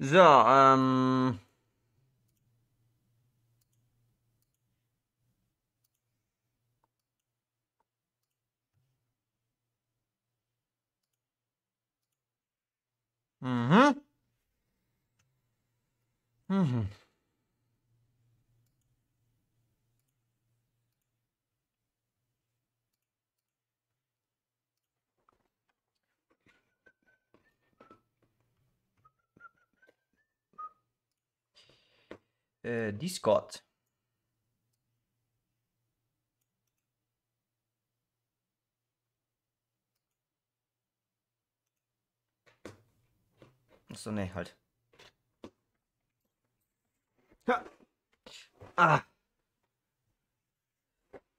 So, ähm. Mhm. Mhm. Äh, Discord. Achso, nee, halt. Ja. Ah.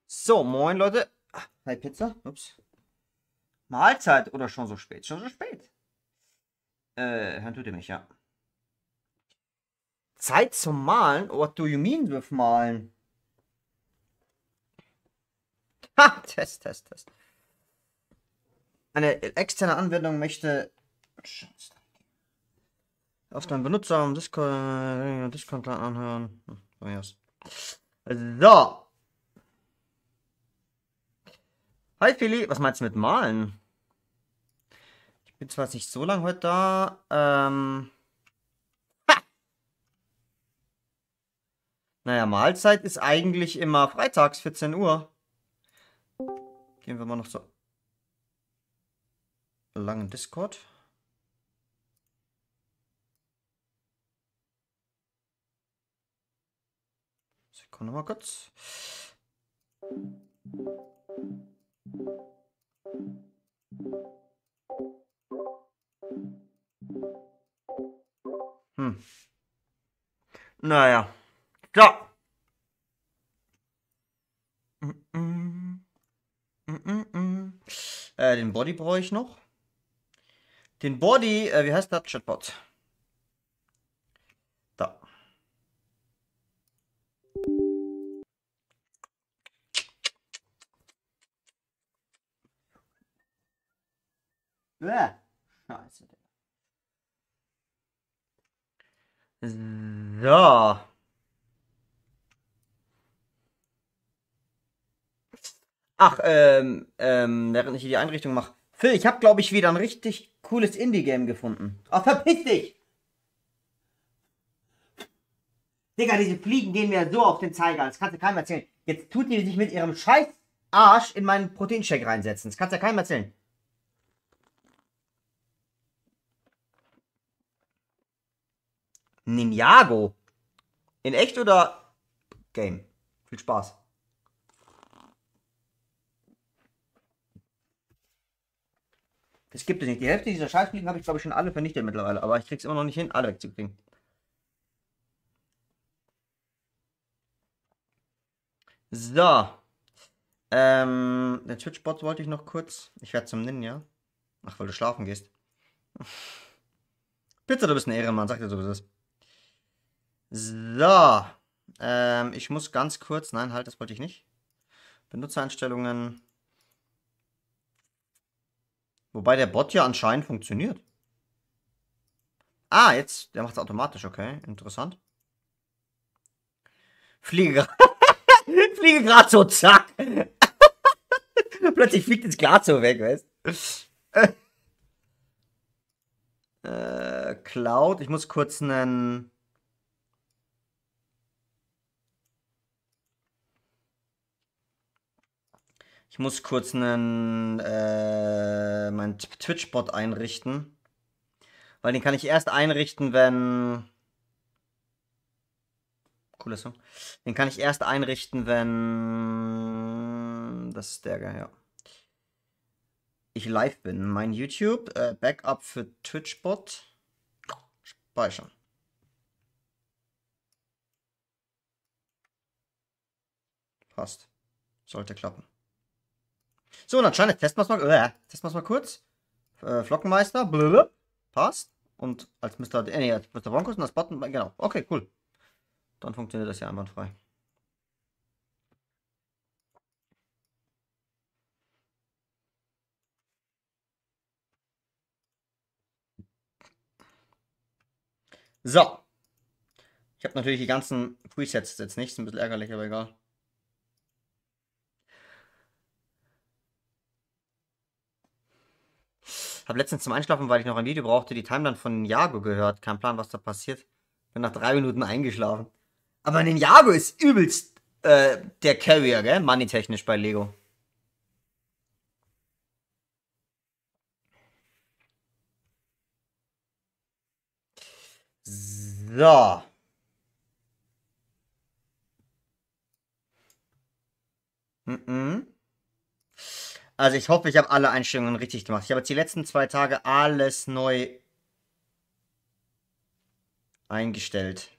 So, moin Leute. Ah, Hi Pizza. Ups. Mahlzeit oder schon so spät? Schon so spät. Äh, hören tut ihr mich, ja. Zeit zum Malen? What do you mean with Malen? Ha, Test, Test, Test. Eine externe Anwendung möchte auf deinen Benutzer am Discord, Discord anhören. Hm. So. Hi Philly, was meinst du mit Malen? Ich bin zwar nicht so lange heute da. Ähm. Naja, Mahlzeit ist eigentlich immer freitags 14 Uhr. Gehen wir mal noch so langen Discord. Sekunde mal kurz. Hm. Naja. So. Mm -mm. Mm äh, den Body brauche ich noch. Den Body, äh, wie heißt das? Chatbot. Da. Bäh. Scheiße. So. Ach, ähm, ähm, während ich hier die Einrichtung mache. Phil, ich habe, glaube ich, wieder ein richtig cooles Indie-Game gefunden. Oh, verpiss dich! Digga, diese Fliegen gehen mir so auf den Zeiger. Das kannst du keinem erzählen. Jetzt tut die sich mit ihrem scheiß Arsch in meinen Proteinshake reinsetzen. Das kannst du keinem erzählen. Ninjago? In echt oder Game? Viel Spaß. Das gibt es nicht. Die Hälfte dieser Scheißfliegen habe ich, glaube ich, schon alle vernichtet mittlerweile. Aber ich krieg's immer noch nicht hin, alle wegzukriegen. So. Ähm, der Twitch-Bot wollte ich noch kurz. Ich werde zum Ninja. Ach, weil du schlafen gehst. Pizza, du bist ein Ehrenmann, sag dir so, wie es ist. So. Ähm, ich muss ganz kurz. Nein, halt, das wollte ich nicht. Benutzereinstellungen. Wobei der Bot ja anscheinend funktioniert. Ah, jetzt, der macht es automatisch, okay. Interessant. Fliege Fliege gerade so, zack. Plötzlich fliegt das Glas so weg, weißt äh, Cloud, ich muss kurz einen. Ich muss kurz einen, äh, meinen Twitch-Bot einrichten. Weil den kann ich erst einrichten, wenn... Cooler Song. Den kann ich erst einrichten, wenn... Das ist der, ja. Ich live bin. Mein YouTube, äh, Backup für Twitch-Bot. Speichern. Passt. Sollte klappen. So, und anscheinend testen wir es mal, äh, testen wir mal kurz. Äh, Flockenmeister, blablabla, passt. Und als Mr. Äh, nee, als Mr. Broncos und das Button, genau. Okay, cool. Dann funktioniert das ja einwandfrei. So. Ich habe natürlich die ganzen Presets jetzt nicht, ist ein bisschen ärgerlich, aber egal. Habe letztens zum Einschlafen, weil ich noch ein Video brauchte, die Timeline von Ninjago gehört. Kein Plan, was da passiert. Bin nach drei Minuten eingeschlafen. Aber Ninjago ist übelst äh, der Carrier, gell? Money-technisch bei Lego. So. Mhm. Also ich hoffe, ich habe alle Einstellungen richtig gemacht. Ich habe jetzt die letzten zwei Tage alles neu eingestellt.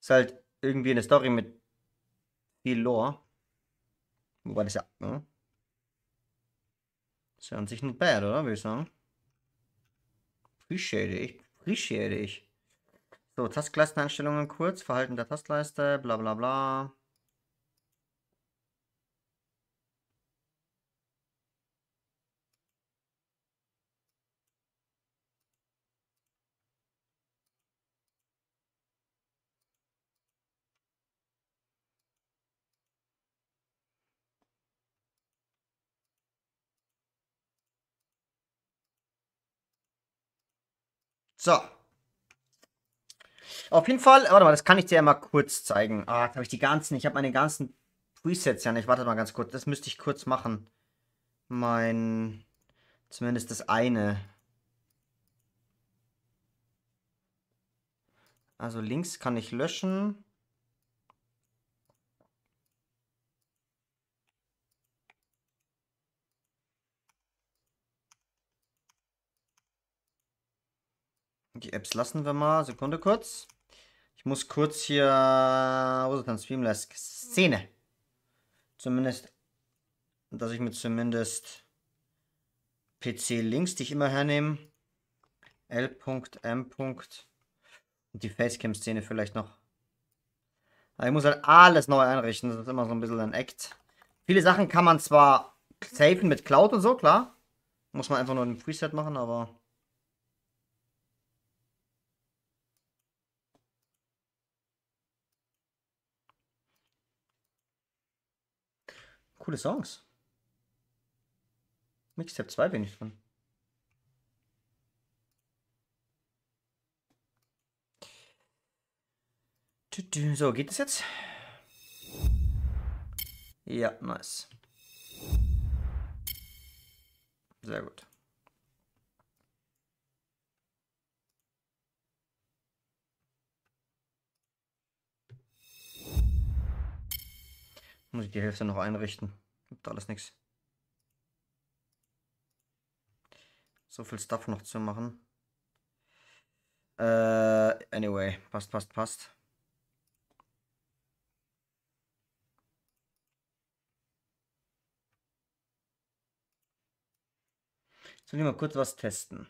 Ist halt irgendwie eine Story mit viel Lore. Wobei das ja. Ne? Ist ja an sich nicht bad, oder? Würde ich sagen. Appreciate ich. Appreciate ich. So, Tastkleisteneinstellungen kurz. Verhalten der Tastleiste. Bla bla bla. So. Auf jeden Fall, warte mal, das kann ich dir ja mal kurz zeigen. Ah, jetzt habe ich die ganzen, ich habe meine ganzen Presets ja nicht. Warte mal ganz kurz, das müsste ich kurz machen. Mein, zumindest das eine. Also links kann ich löschen. Die Apps lassen wir mal. Sekunde kurz. Ich muss kurz hier. Wo ist denn Streamless? Szene. Zumindest. Dass ich mir zumindest PC-Links, die ich immer hernehme. L.M. Und die Facecam-Szene vielleicht noch. Aber ich muss halt alles neu einrichten. Das ist immer so ein bisschen ein Act. Viele Sachen kann man zwar safen mit Cloud und so, klar. Muss man einfach nur ein Preset machen, aber. Coole Songs. Mixtape 2 bin ich drin. So, geht es jetzt? Ja, nice. Sehr gut. Muss ich die Hälfte noch einrichten. Gibt alles nichts. So viel Stuff noch zu machen. Äh, anyway, passt, passt, passt. Will ich mal kurz was testen.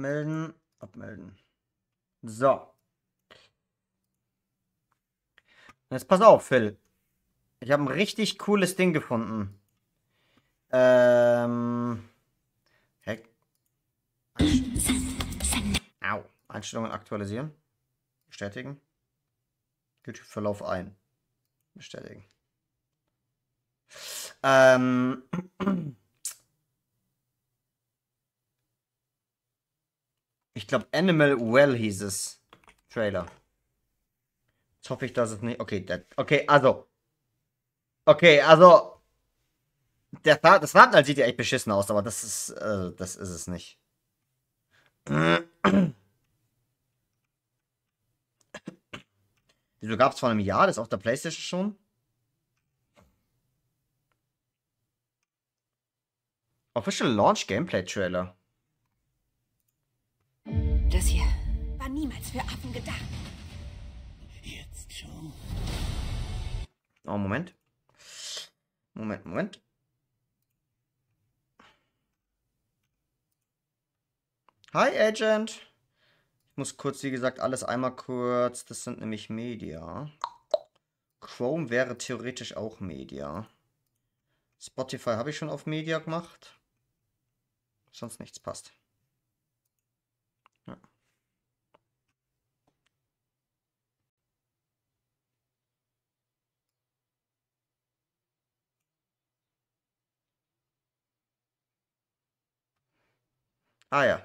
Abmelden, abmelden. So. Jetzt pass auf, Phil. Ich habe ein richtig cooles Ding gefunden. Ähm. Heck. Au. Einstellungen aktualisieren. Bestätigen. YouTube-Verlauf ein. Bestätigen. Ähm. Ich glaube, Animal Well hieß es. Trailer. Jetzt hoffe ich, dass es nicht. Okay, that, okay, also. Okay, also. Der, das Fahrrad sieht ja echt beschissen aus, aber das ist, äh, das ist es nicht. Wieso gab es vor einem Jahr das auf der Playstation schon? Official Launch Gameplay Trailer. Das hier war niemals für Affen gedacht. Jetzt schon. Oh, Moment. Moment, Moment. Hi, Agent. Ich muss kurz, wie gesagt, alles einmal kurz. Das sind nämlich Media. Chrome wäre theoretisch auch Media. Spotify habe ich schon auf Media gemacht. Sonst nichts passt. Ah ja.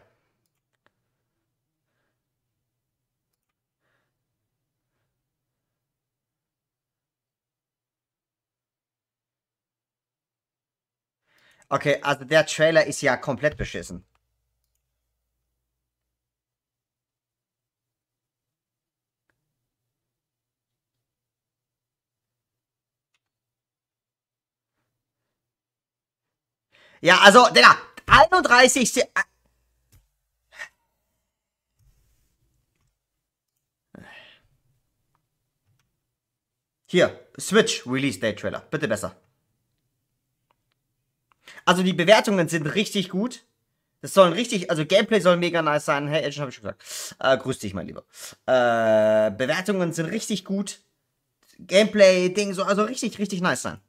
Okay, also der Trailer ist ja komplett beschissen. Ja, also, Digga, 31. Hier, Switch Release Day Trailer. Bitte besser. Also die Bewertungen sind richtig gut. Das sollen richtig, also Gameplay soll mega nice sein. Hey, Edge habe ich schon gesagt. Äh, grüß dich, mein Lieber. Äh, Bewertungen sind richtig gut. Gameplay, Ding, so, also richtig, richtig nice sein.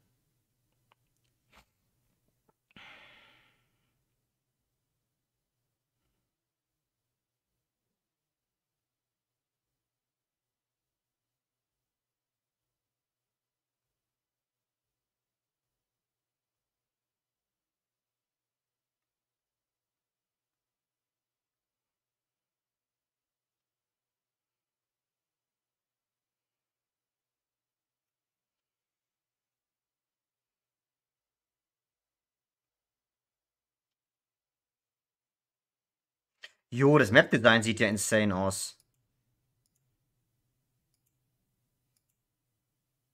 Jo, das Map-Design sieht ja insane aus.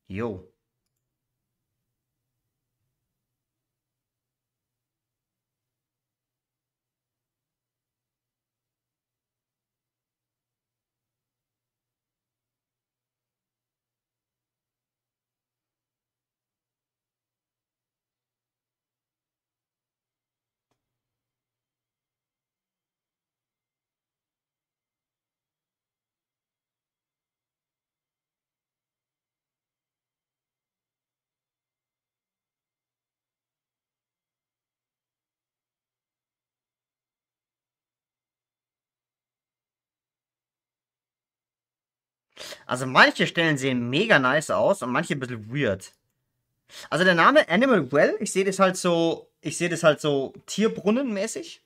Jo. Also manche Stellen sehen mega nice aus und manche ein bisschen weird. Also der Name Animal Well, ich sehe das halt so, ich sehe das halt so Tierbrunnenmäßig.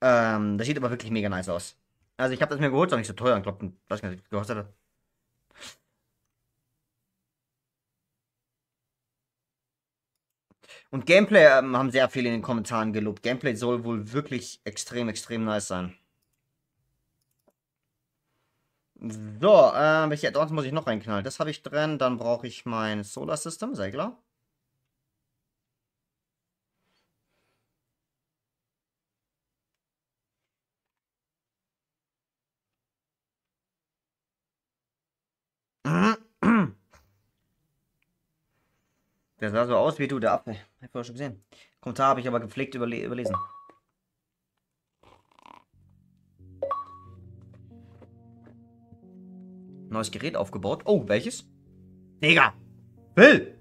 Ähm, das sieht aber wirklich mega nice aus. Also ich habe das mir geholt, ist auch nicht so teuer. Ich glaube, wie gekostet hat. Und Gameplay ähm, haben sehr viele in den Kommentaren gelobt. Gameplay soll wohl wirklich extrem, extrem nice sein. So, äh, welche Add-ons muss ich noch reinknallen? Das habe ich drin. Dann brauche ich mein Solar System, sehr klar. Der sah so aus wie du, der Apfel. Hab ich schon gesehen. Kommentar habe ich aber gepflegt überle überlesen. Neues Gerät aufgebaut. Oh, welches? Digga! Will!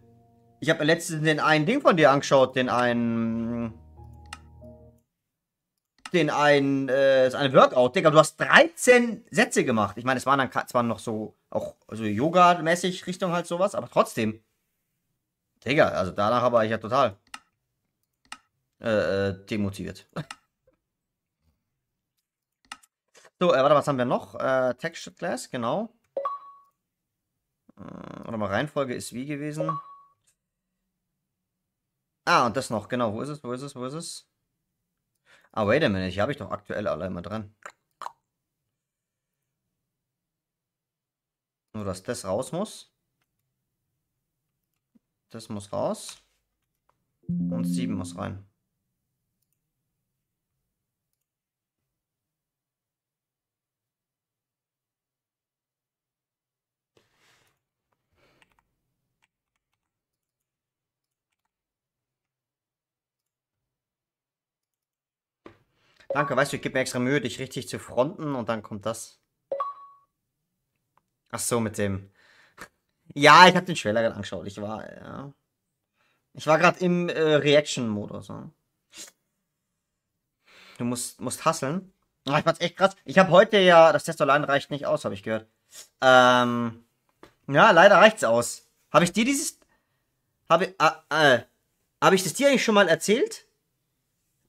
Ich habe letztens den einen Ding von dir angeschaut, den einen. Den einen, äh, das eine Workout, Digga. Du hast 13 Sätze gemacht. Ich meine, es waren dann zwar noch so, auch so Yoga-mäßig Richtung halt sowas, aber trotzdem. Digga, also danach war ich ja total äh, äh, demotiviert. so, äh, warte, was haben wir noch? Äh, Texture Class, genau. Äh, warte mal, Reihenfolge ist wie gewesen? Ah, und das noch, genau. Wo ist es? Wo ist es? Wo ist es? Ah, wait a minute. Hier habe ich doch aktuell alle immer dran. Nur, dass das raus muss. Das muss raus. Und 7 muss rein. Danke, weißt du, ich gebe mir extra Mühe, dich richtig zu fronten und dann kommt das. Ach so, mit dem. Ja, ich habe den Trailer gerade angeschaut. Ich war, ja. Ich war gerade im äh, Reaction-Modus. Ja. Du musst, musst hustlen. Oh, ich fand's echt krass. Ich habe heute ja, das Test allein reicht nicht aus, habe ich gehört. Ähm, ja, leider reicht's aus. Habe ich dir dieses, habe, äh, äh, habe ich das dir eigentlich schon mal erzählt?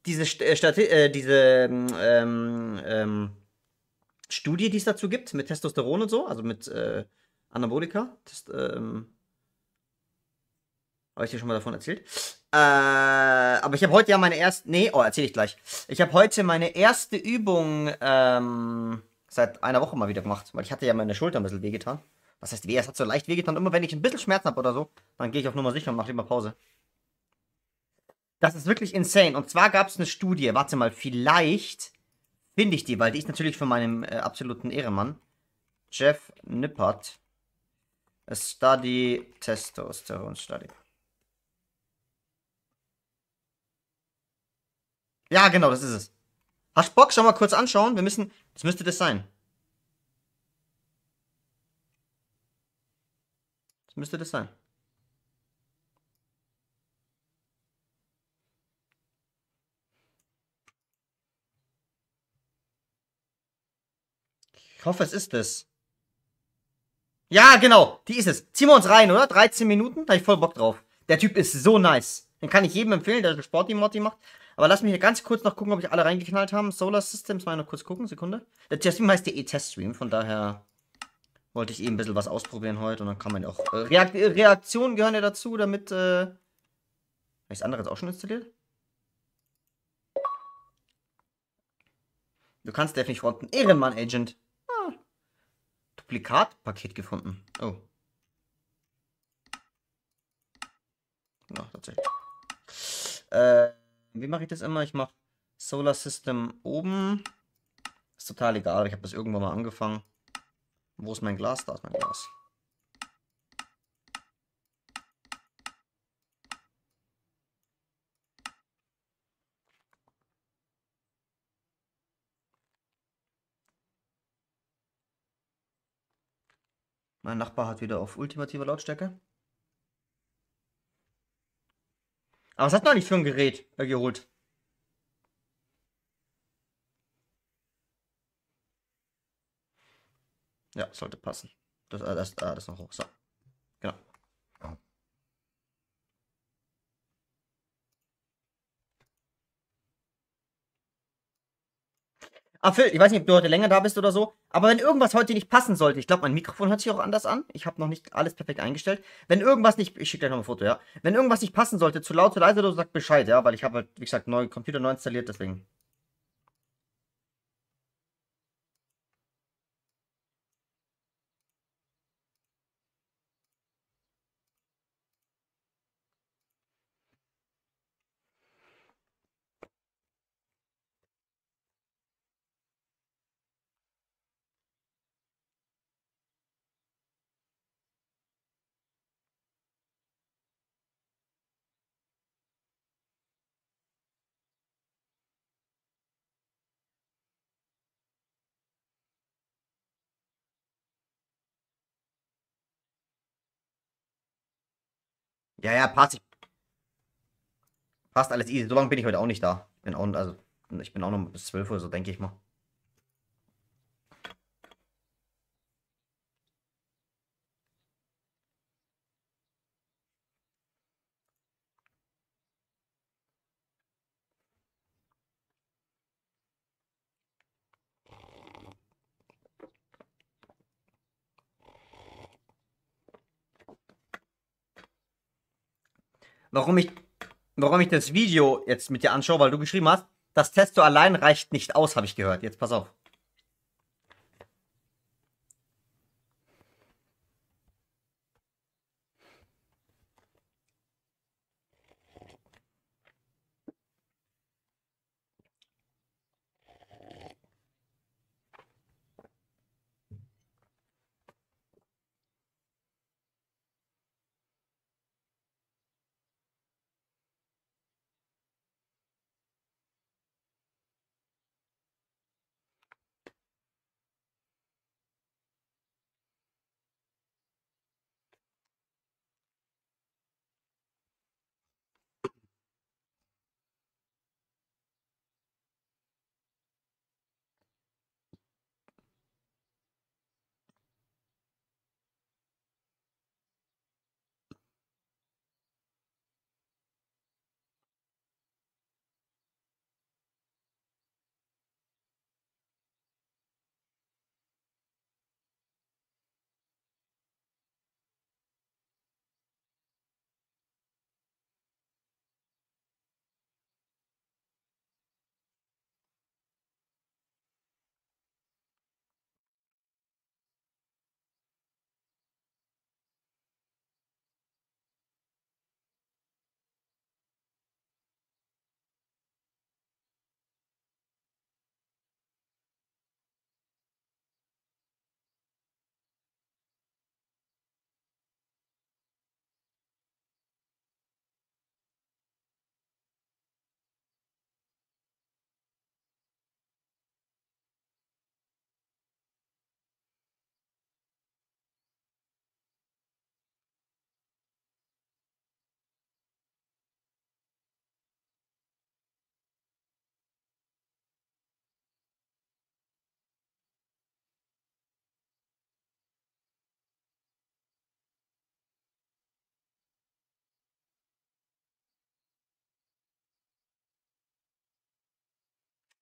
Diese, äh, Stati äh, diese, ähm, ähm, Studie, die es dazu gibt, mit Testosteron und so, also mit äh, Anabolika. Test, ähm, habe ich dir schon mal davon erzählt? Äh, aber ich habe heute ja meine erste. Nee, oh, erzähle ich gleich. Ich habe heute meine erste Übung ähm, seit einer Woche mal wieder gemacht, weil ich hatte ja meine Schulter ein bisschen wehgetan. Was heißt weh? Es hat so leicht wehgetan. Immer wenn ich ein bisschen Schmerzen habe oder so, dann gehe ich auf Nummer sicher und mache lieber Pause. Das ist wirklich insane. Und zwar gab es eine Studie. Warte mal, vielleicht finde ich die, weil die ist natürlich von meinem äh, absoluten Ehrenmann. Jeff Nippert. A Study Testosteron Study. Ja, genau, das ist es. Hast Bock? Schau mal kurz anschauen. Wir müssen. Das müsste das sein. Das müsste das sein. Ich hoffe, es ist es. Ja, genau, die ist es. Ziehen wir uns rein, oder? 13 Minuten, da hab ich voll Bock drauf. Der Typ ist so nice. Den kann ich jedem empfehlen, der Sporty-Motti macht. Aber lass mich hier ganz kurz noch gucken, ob ich alle reingeknallt haben. Solar Systems, mal noch kurz gucken, Sekunde. Der Teststream heißt der E-Test-Stream, von daher wollte ich eben ein bisschen was ausprobieren heute und dann kann man ja auch. Äh, Reakt Reaktionen gehören ja dazu, damit. Äh, Habe ich das andere jetzt auch schon installiert? Du kannst Def nicht fronten. Ehrenmann, Agent. Duplikatpaket gefunden. Oh. Ja, tatsächlich. Äh, wie mache ich das immer? Ich mache Solar System oben. Ist total egal. Ich habe das irgendwann mal angefangen. Wo ist mein Glas? Da ist mein Glas. Mein Nachbar hat wieder auf ultimative Lautstärke. Aber was hat man eigentlich für ein Gerät äh, geholt? Ja, sollte passen. Das, äh, das, äh, das noch hoch. So. Genau. Ah, Phil, ich weiß nicht, ob du heute länger da bist oder so, aber wenn irgendwas heute nicht passen sollte, ich glaube, mein Mikrofon hört sich auch anders an. Ich habe noch nicht alles perfekt eingestellt. Wenn irgendwas nicht, ich schicke gleich noch ein Foto, ja. Wenn irgendwas nicht passen sollte, zu laut, zu leise, du sagst Bescheid, ja, weil ich habe halt, wie gesagt, neuen Computer neu installiert, deswegen. Ja, ja, passt. Passt alles easy. So lange bin ich heute auch nicht da. Bin auch, also, ich bin auch noch bis 12 Uhr, so denke ich mal. Warum ich warum ich das Video jetzt mit dir anschaue, weil du geschrieben hast, das Testo allein reicht nicht aus, habe ich gehört. Jetzt pass auf.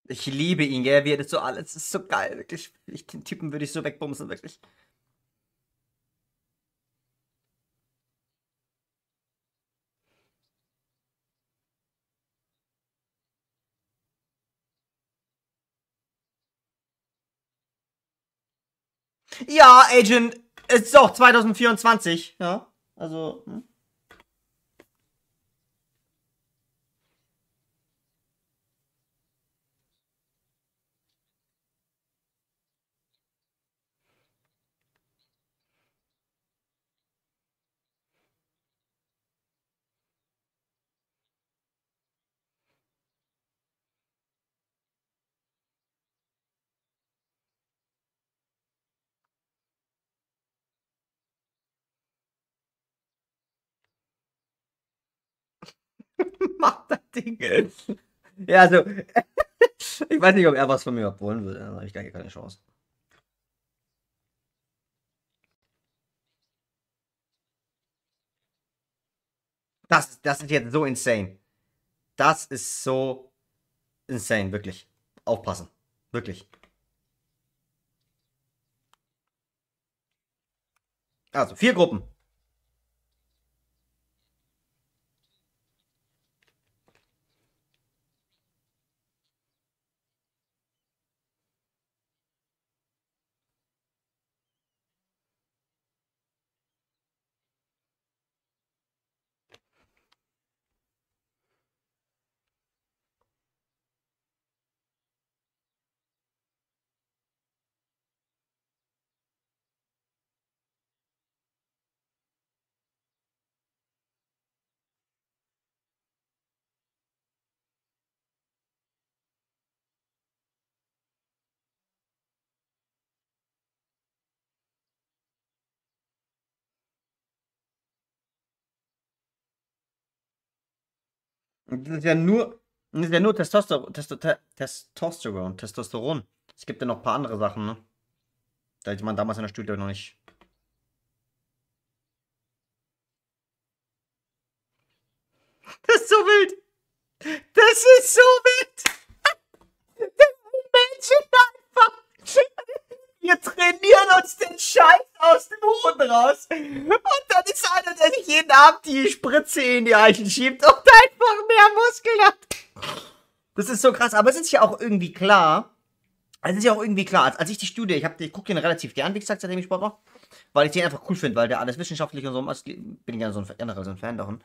Ich liebe ihn, gell? Wie er das so alles. Ist so geil, wirklich. Ich, den Typen würde ich so wegbumsen, wirklich. Ja, Agent, es ist auch 2024, ja. Also, hm? Mach das Ding. Ja, also, ich weiß nicht, ob er was von mir abholen will. Da habe ich gar keine Chance. Das, das ist jetzt so insane. Das ist so insane, wirklich. Aufpassen. Wirklich. Also, vier Gruppen. Das ist ja nur, das ist ja nur Testosteron, Testosteron, Testosteron. Es gibt ja noch ein paar andere Sachen, ne? Da hätte man damals in der Studie noch nicht. Das ist so wild. Das ist so wild. Menschen einfach. Wir trainieren uns den Scheiß aus dem Hoden raus. Und dann ist einer, der sich jeden Abend die Spritze in die Eichen schiebt und einfach mehr Muskeln hat. Das ist so krass, aber es ist ja auch irgendwie klar. Es ist ja auch irgendwie klar, als, als ich die Studie, ich, hab, ich gucke den relativ gern, wie gesagt, seitdem ich Sport mache, weil ich den einfach cool finde, weil der alles wissenschaftlich und so macht. Bin ich ja so ein, generell so ein Fan davon.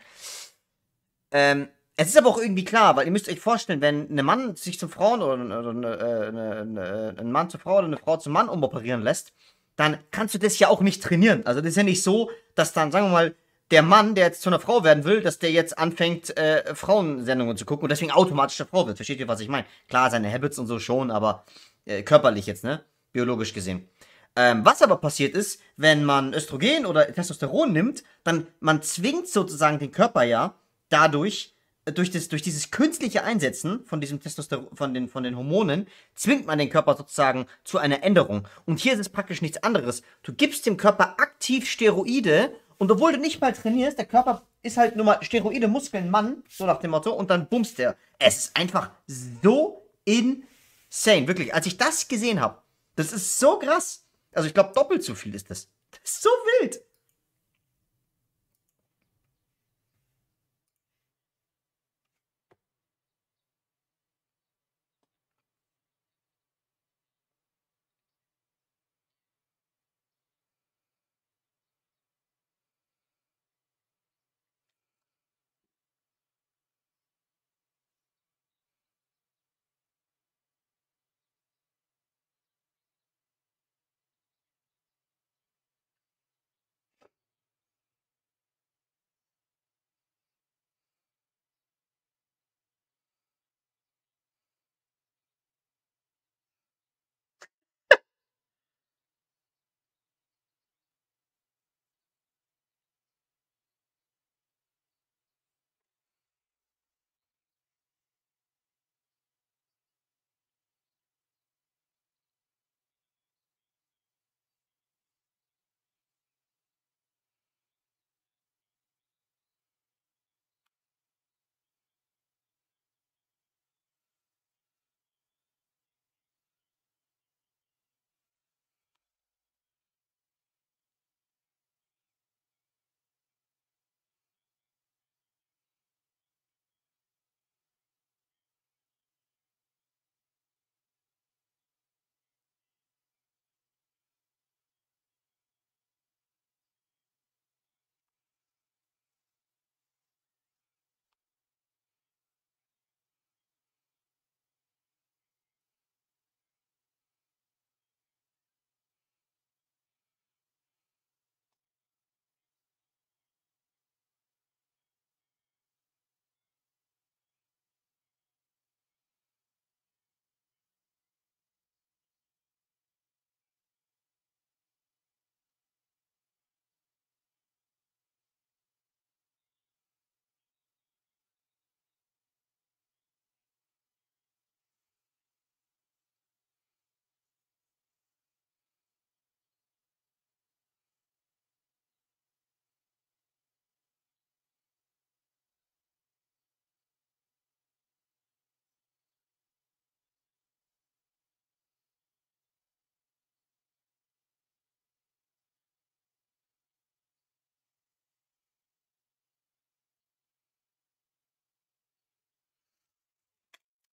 Ähm, es ist aber auch irgendwie klar, weil ihr müsst euch vorstellen, wenn ein Mann sich zum Frauen oder, oder eine, eine, eine, ein Mann zur Frau oder eine Frau zum Mann umoperieren lässt, dann kannst du das ja auch nicht trainieren. Also das ist ja nicht so, dass dann, sagen wir mal, der Mann, der jetzt zu einer Frau werden will, dass der jetzt anfängt, äh, Frauensendungen zu gucken und deswegen automatisch eine Frau wird. Versteht ihr, was ich meine? Klar, seine Habits und so schon, aber äh, körperlich jetzt, ne? Biologisch gesehen. Ähm, was aber passiert ist, wenn man Östrogen oder Testosteron nimmt, dann man zwingt sozusagen den Körper ja dadurch, äh, durch, das, durch dieses künstliche Einsetzen von diesem Testosteron, von den, von den Hormonen, zwingt man den Körper sozusagen zu einer Änderung. Und hier ist es praktisch nichts anderes. Du gibst dem Körper aktiv Steroide und obwohl du nicht mal trainierst, der Körper ist halt nur mal Steroide, Muskeln, Mann, so nach dem Motto, und dann bummst der. Es ist einfach so insane. Wirklich, als ich das gesehen habe, das ist so krass. Also ich glaube, doppelt so viel ist das. Das ist so wild.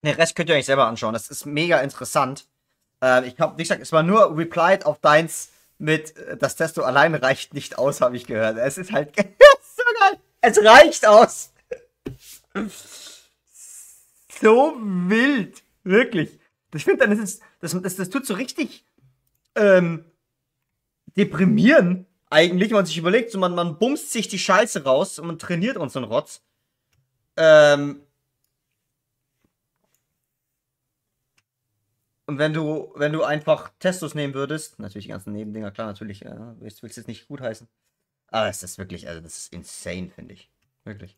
Den Rest könnt ihr euch selber anschauen. Das ist mega interessant. Äh, ich habe, wie gesagt, es war nur replied auf deins mit, äh, das Testo allein reicht nicht aus, habe ich gehört. Es ist halt so geil. Es reicht aus. so wild. Wirklich. Ich finde, dann ist es, das, das, das tut so richtig ähm, deprimieren, eigentlich, wenn man sich überlegt, so man, man bumst sich die Scheiße raus und man trainiert uns so einen Rotz. Ähm, Und wenn du, wenn du einfach Testos nehmen würdest, natürlich die ganzen Nebendinger, klar, natürlich, äh, willst, du es nicht gut heißen. Aber es ist wirklich, also das ist insane, finde ich. Wirklich.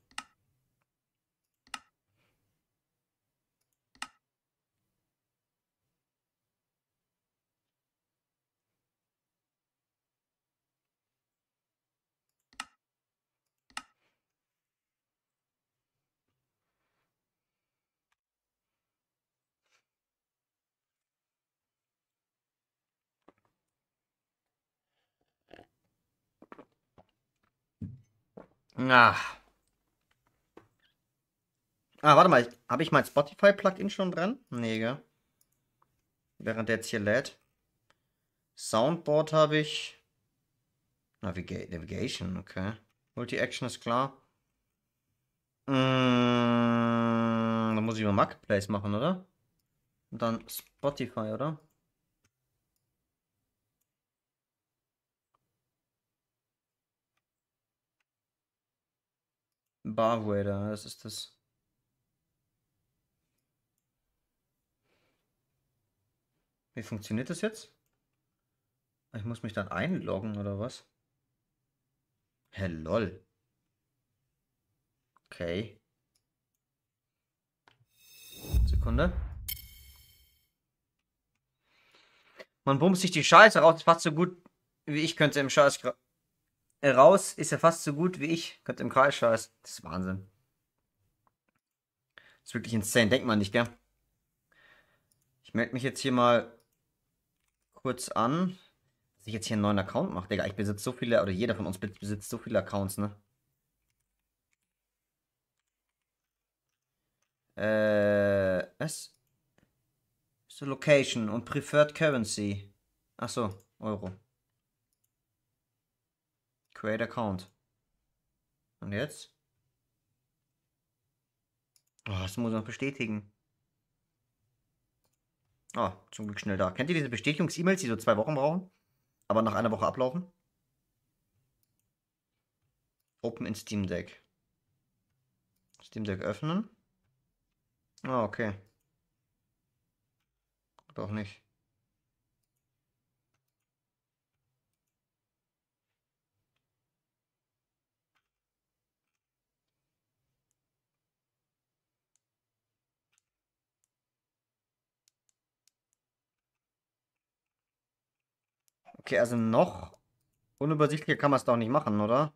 Ah. Ah, warte mal. Habe ich mein Spotify-Plugin schon dran? Nee, gell? Während der jetzt hier lädt. Soundboard habe ich. Naviga Navigation, okay. Multi-Action ist klar. Mm, dann muss ich mal Marketplace machen, oder? Und dann Spotify, oder? Barwader, das ist das. Wie funktioniert das jetzt? Ich muss mich dann einloggen oder was? Hä. Okay. Sekunde. Man bumst sich die Scheiße raus, ist fast so gut wie ich könnte im Scheiß raus, ist ja fast so gut wie ich könnte im Kreis Scheiß. Das ist Wahnsinn. Das ist wirklich insane, denkt man nicht, gell? Ich melde mich jetzt hier mal kurz an, dass ich jetzt hier einen neuen Account mache. Digga, ich besitze so viele, oder jeder von uns besitzt so viele Accounts, ne? Äh, was? So Location und Preferred Currency. Achso, Euro. Create Account. Und jetzt? Oh, das muss noch bestätigen. Ah, zum Glück schnell da. Kennt ihr diese Bestätigungs-E-Mails, die so zwei Wochen brauchen? Aber nach einer Woche ablaufen? Open in Steam Deck. Steam Deck öffnen. Ah, okay. Doch nicht. Okay, also noch unübersichtlicher kann man es doch nicht machen, oder?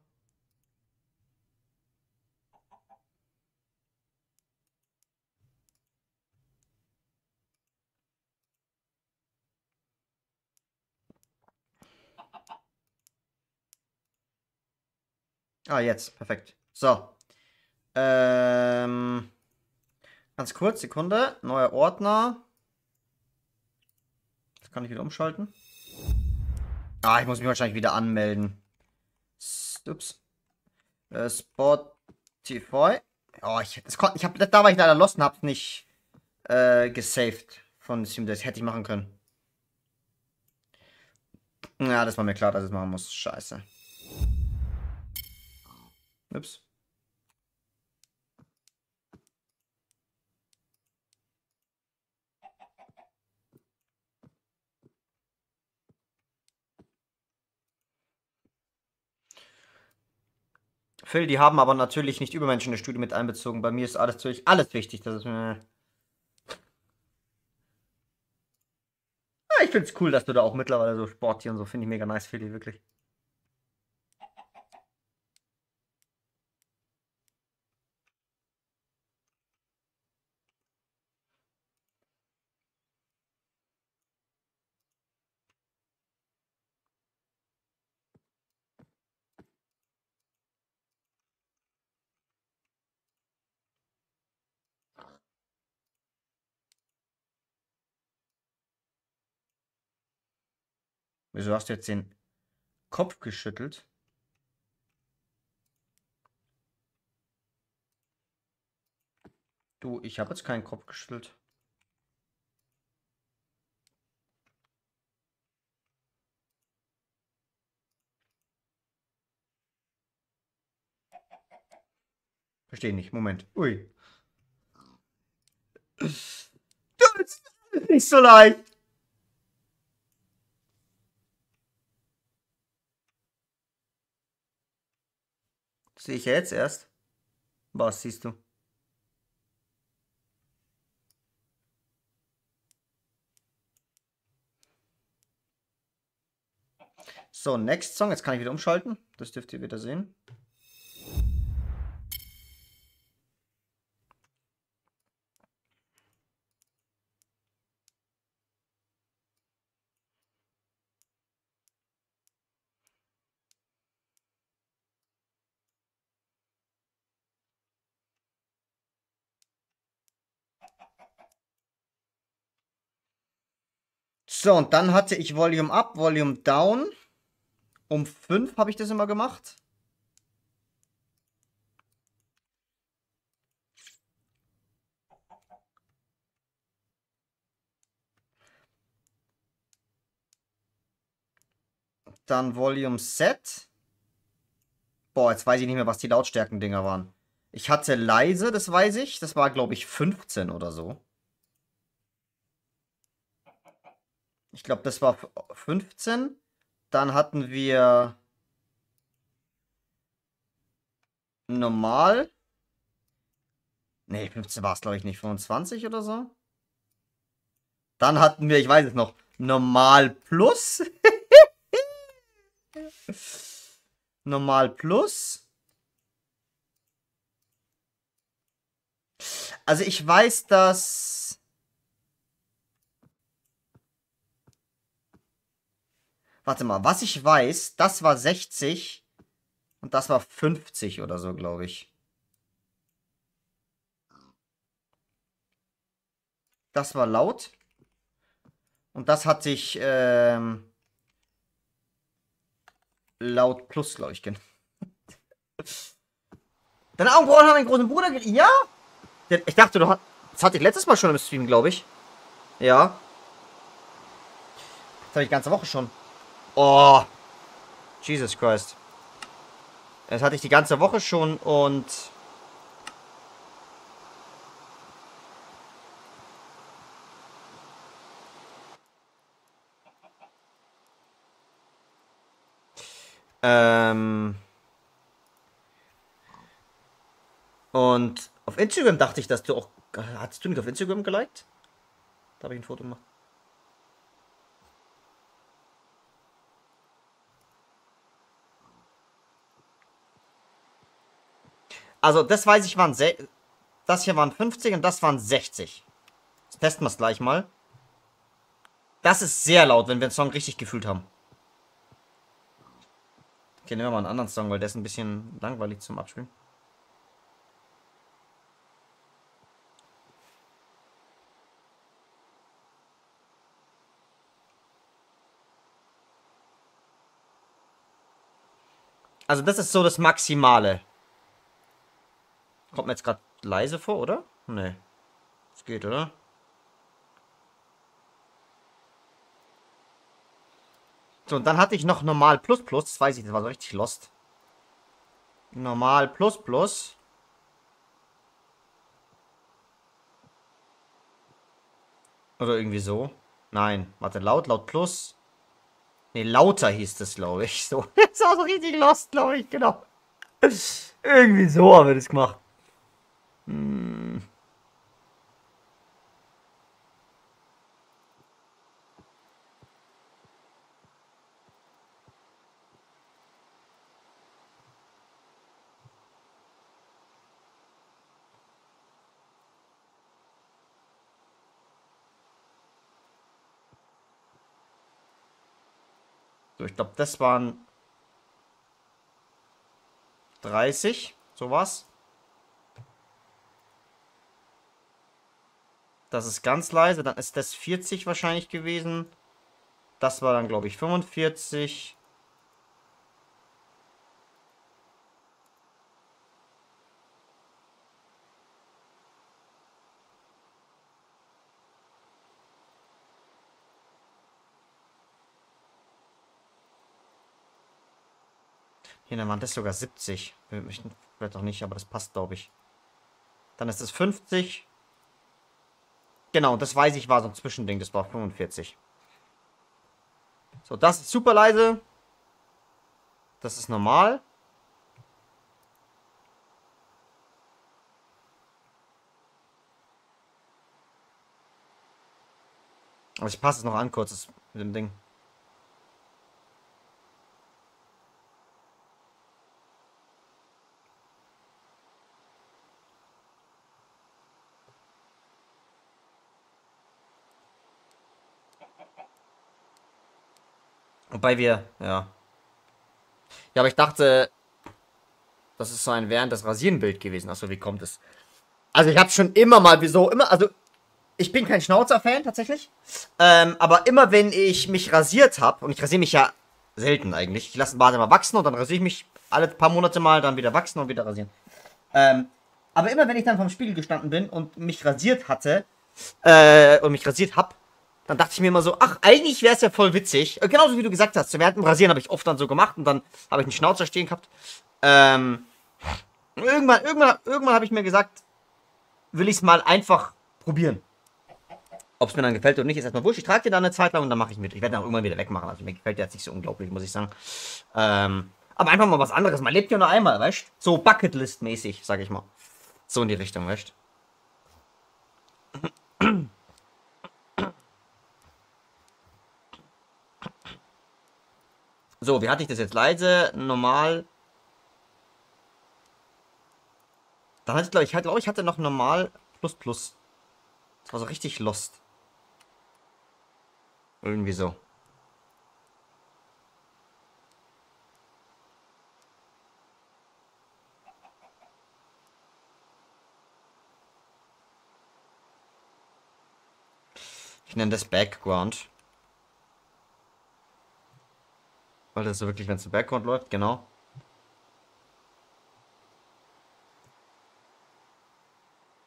Ah, jetzt. Perfekt. So. Ähm, ganz kurz, Sekunde. Neuer Ordner. Das kann ich wieder umschalten. Ah, ich muss mich wahrscheinlich wieder anmelden. Ups. Äh, Spotify. Oh, ich, das ich hab, da war ich leider lost und hab's nicht äh, gesaved von. Das hätte ich machen können. Ja, das war mir klar, dass ich es machen muss. Scheiße. Ups. Phil, die haben aber natürlich nicht Übermenschen in der Studie mit einbezogen. Bei mir ist alles natürlich alles wichtig. Das ist mir. Ah, ich finde es cool, dass du da auch mittlerweile so Sport hier und so finde ich mega nice, Philly, wirklich. Wieso hast du jetzt den Kopf geschüttelt? Du, ich habe jetzt keinen Kopf geschüttelt. Verstehe nicht. Moment. Ui. Das ist nicht so leicht. Sehe ich jetzt erst. Was siehst du? So, Next Song. Jetzt kann ich wieder umschalten. Das dürft ihr wieder sehen. So, und dann hatte ich Volume Up, Volume Down. Um 5 habe ich das immer gemacht. Dann Volume Set. Boah, jetzt weiß ich nicht mehr, was die Lautstärken-Dinger waren. Ich hatte leise, das weiß ich. Das war, glaube ich, 15 oder so. Ich glaube, das war 15. Dann hatten wir normal. Ne, 15 war es, glaube ich, nicht. 25 oder so. Dann hatten wir, ich weiß es noch, normal plus. normal plus. Also ich weiß, dass... Warte mal, was ich weiß, das war 60 und das war 50 oder so, glaube ich. Das war laut. Und das hatte ich ähm, laut plus, glaube ich, genannt. Deine Augenbrauen haben einen großen Bruder. Ja? Ich dachte, du hast. Das hatte ich letztes Mal schon im Stream, glaube ich. Ja. Das hatte ich die ganze Woche schon. Oh. Jesus Christ. Das hatte ich die ganze Woche schon und... Ähm... Und auf Instagram dachte ich, dass du auch... Hattest du nicht auf Instagram geliked? Da habe ich ein Foto gemacht. Also, das weiß ich waren... Das hier waren 50 und das waren 60. Das testen wir es gleich mal. Das ist sehr laut, wenn wir den Song richtig gefühlt haben. Okay, nehmen wir mal einen anderen Song, weil der ist ein bisschen langweilig zum Abspielen. Also das ist so das Maximale. Kommt mir jetzt gerade leise vor, oder? Nee. Es geht, oder? So, und dann hatte ich noch Normal Plus Plus. Das weiß ich, das war so richtig lost. Normal Plus Plus. Oder irgendwie so. Nein, warte, laut, laut plus. Ne, lauter hieß das, glaube ich. So. Das war so richtig lost, glaube ich, genau. irgendwie so haben wir das gemacht. So, ich glaube, das waren 30, sowas. Das ist ganz leise. Dann ist das 40 wahrscheinlich gewesen. Das war dann, glaube ich, 45. Hier, dann waren das sogar 70. Vielleicht auch nicht, aber das passt, glaube ich. Dann ist es 50. Genau, das weiß ich war so ein Zwischending. Das war 45. So, das ist super leise. Das ist normal. Aber ich passe es noch an kurz mit dem Ding. Wobei wir, ja. Ja, aber ich dachte, das ist so ein während des Rasierenbild gewesen. Achso, wie kommt es? Also ich habe schon immer mal, wieso, immer, also ich bin kein Schnauzer-Fan tatsächlich. Ähm, aber immer wenn ich mich rasiert habe, und ich rasiere mich ja selten eigentlich, ich lasse den Bart immer wachsen und dann rasiere ich mich alle paar Monate mal, dann wieder wachsen und wieder rasieren. Ähm, aber immer wenn ich dann vom Spiegel gestanden bin und mich rasiert hatte, äh, und mich rasiert hab, dann dachte ich mir immer so, ach, eigentlich wäre es ja voll witzig. Äh, Genauso wie du gesagt hast, während dem Rasieren habe ich oft dann so gemacht und dann habe ich einen Schnauzer stehen gehabt. Ähm, irgendwann, irgendwann, irgendwann habe ich mir gesagt, will ich es mal einfach probieren. Ob es mir dann gefällt oder nicht, ist erstmal wurscht. Ich trage den dann eine Zeit lang und dann mache ich mit. Ich werde dann auch irgendwann wieder wegmachen. Also mir gefällt der jetzt nicht so unglaublich, muss ich sagen. Ähm, aber einfach mal was anderes. Man lebt ja nur einmal, weißt So Bucketlist-mäßig, sag ich mal. So in die Richtung, weißt So, wie hatte ich das jetzt? Leise, normal. Dann hatte ich, glaube ich, glaube ich, hatte noch normal plus plus. Das war so richtig lost. Irgendwie so. Ich nenne das Background. Weil das so wirklich, wenn es im Background läuft, genau.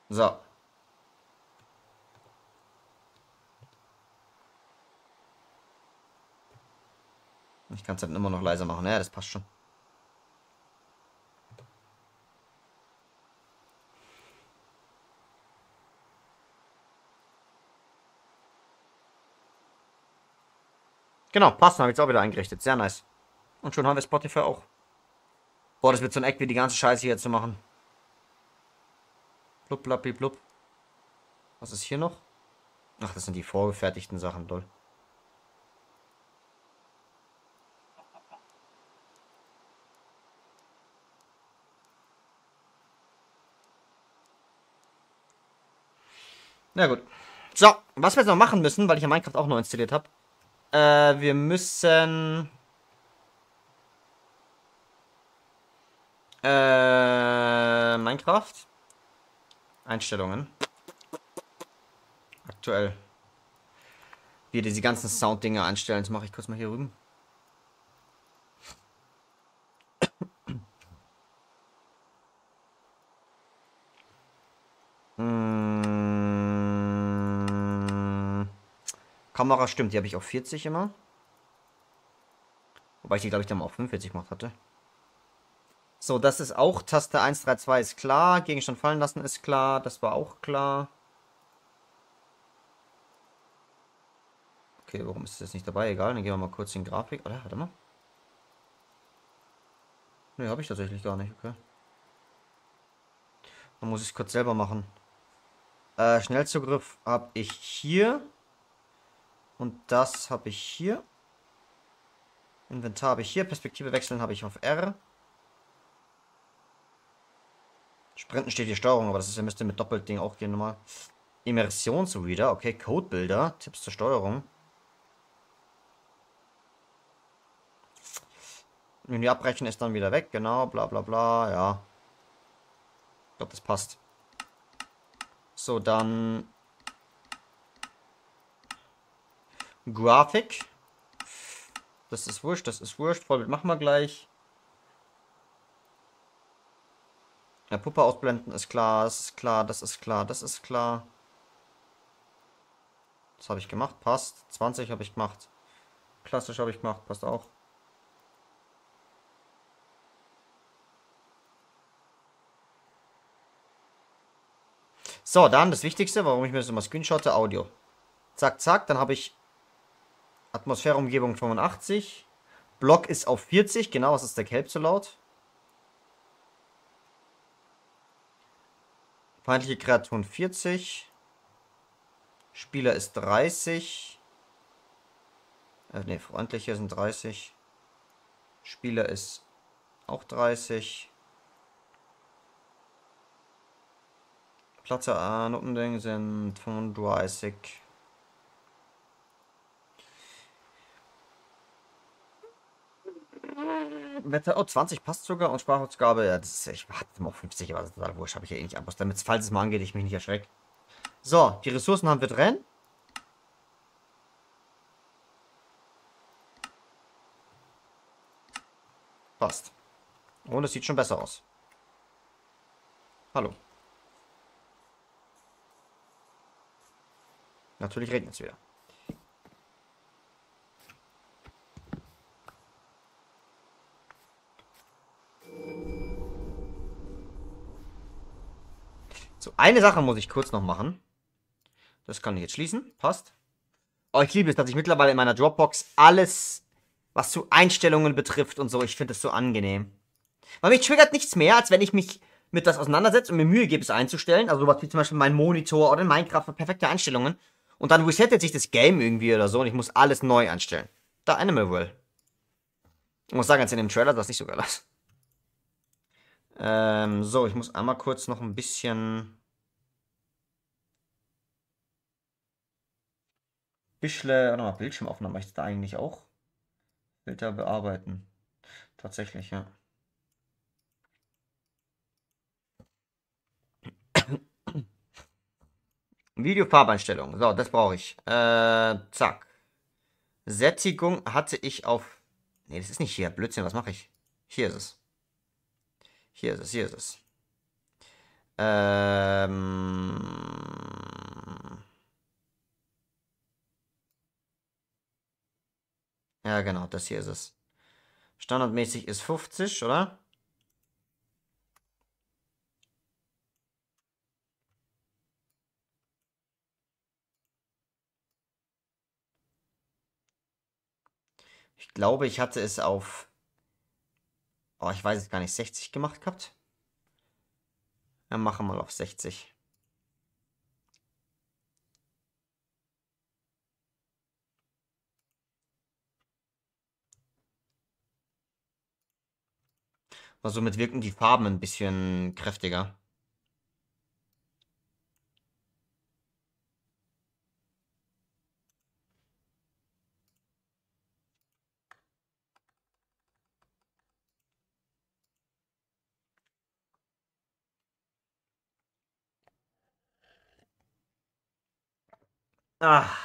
So. Ich kann es dann immer noch leiser machen. Ja, das passt schon. Genau, passt, habe ich jetzt auch wieder eingerichtet. Sehr nice. Und schon haben wir Spotify auch. Boah, das wird so ein Eck wie die ganze Scheiße hier zu machen. Blub, blub, blub. Was ist hier noch? Ach, das sind die vorgefertigten Sachen, doll. Na gut. So, was wir jetzt noch machen müssen, weil ich ja Minecraft auch neu installiert habe. Äh, wir müssen... Äh, Minecraft. Einstellungen. Aktuell. Wie diese ganzen Sound-Dinge einstellen. Das mache ich kurz mal hier rüben. Kamera stimmt, die habe ich auf 40 immer. Wobei ich die, glaube ich, dann mal auf 45 gemacht hatte. So, das ist auch Taste 132 ist klar. Gegenstand fallen lassen ist klar. Das war auch klar. Okay, warum ist das nicht dabei? Egal, dann gehen wir mal kurz in Grafik. Oder, warte mal. Ne, habe ich tatsächlich gar nicht, okay. Dann muss ich es kurz selber machen. Äh, Schnellzugriff habe ich hier. Und das habe ich hier. Inventar habe ich hier. Perspektive wechseln habe ich auf R. Sprinten steht hier Steuerung, aber das ist, müsste mit Doppelding auch gehen nochmal. Immersionsreader, okay, Codebilder, Tipps zur Steuerung. Menü abbrechen ist dann wieder weg, genau, bla bla bla, ja. Ich glaube, das passt. So, dann Grafik. Das ist wurscht, das ist wurscht. Vollbild machen wir gleich. Ja, Puppe ausblenden ist klar, das ist klar, das ist klar, das ist klar. Das habe ich gemacht, passt. 20 habe ich gemacht. Klassisch habe ich gemacht, passt auch. So, dann das Wichtigste, warum ich mir das immer screenshotte, Audio. Zack, zack, dann habe ich Atmosphäreumgebung 85. Block ist auf 40. Genau, was ist der Kelp so laut? Feindliche Kreaturen 40. Spieler ist 30. Äh, ne, freundliche sind 30. Spieler ist auch 30. Platz an Notending sind 35. Wetter, oh, 20 passt sogar und Sprachausgabe, ja, das ist, ich hatte auf 50, aber das ist total wurscht, habe ich ja eh nicht ab, damit, falls es mal angeht, ich mich nicht erschrecke. So, die Ressourcen haben wir drin. Passt. Und es sieht schon besser aus. Hallo. Natürlich regnet es wieder. So, eine Sache muss ich kurz noch machen. Das kann ich jetzt schließen. Passt. Oh, ich liebe es, dass ich mittlerweile in meiner Dropbox alles, was zu Einstellungen betrifft und so, ich finde es so angenehm. Weil mich triggert nichts mehr, als wenn ich mich mit das auseinandersetze und mir Mühe gebe, es einzustellen. Also sowas wie zum Beispiel mein Monitor oder in Minecraft perfekte Einstellungen. Und dann resettet sich das Game irgendwie oder so und ich muss alles neu einstellen. Da Animal Will. Ich muss sagen, jetzt in dem Trailer das nicht so geil aus. Ähm, so, ich muss einmal kurz noch ein bisschen... Bischle, warte mal, Bildschirmaufnahme mache ich da eigentlich auch. Filter bearbeiten. Tatsächlich, ja. Videofarbeinstellung. So, das brauche ich. Äh, zack. Sättigung hatte ich auf... Ne, das ist nicht hier. Blödsinn, was mache ich? Hier ist es. Hier ist es, hier ist es. Ähm... Ja, genau, das hier ist es. Standardmäßig ist 50, oder? Ich glaube, ich hatte es auf... Oh, ich weiß es gar nicht. 60 gemacht gehabt? Dann machen wir mal auf 60. Also somit wirken die Farben ein bisschen kräftiger. Ah.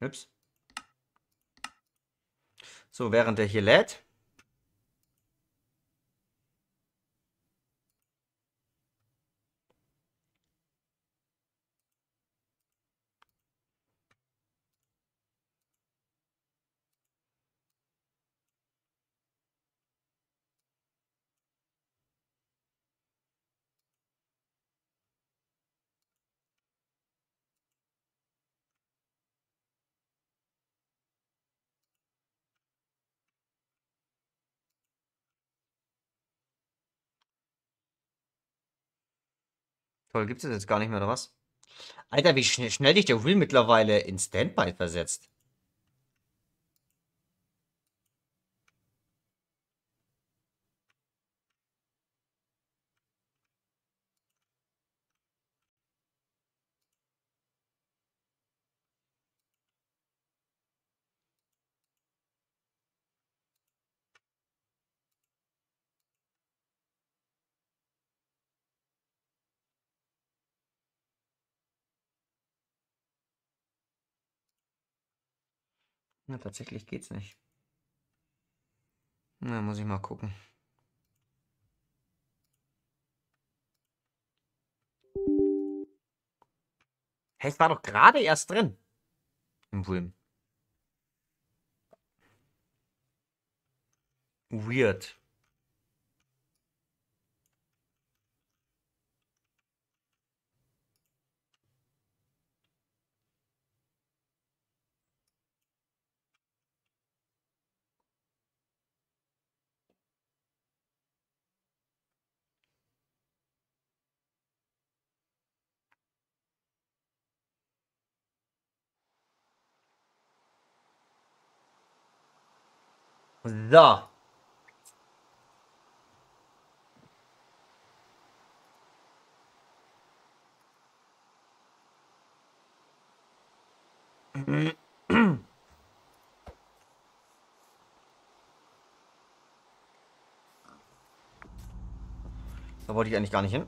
Ups. So, während er hier lädt. Toll, gibt es jetzt gar nicht mehr, oder was? Alter, wie schn schnell dich der Will mittlerweile in Standby versetzt. Na, tatsächlich geht's nicht. Na, muss ich mal gucken. Hey, ich war doch gerade erst drin. Im Film. Weird. So. Da wollte ich eigentlich gar nicht hin.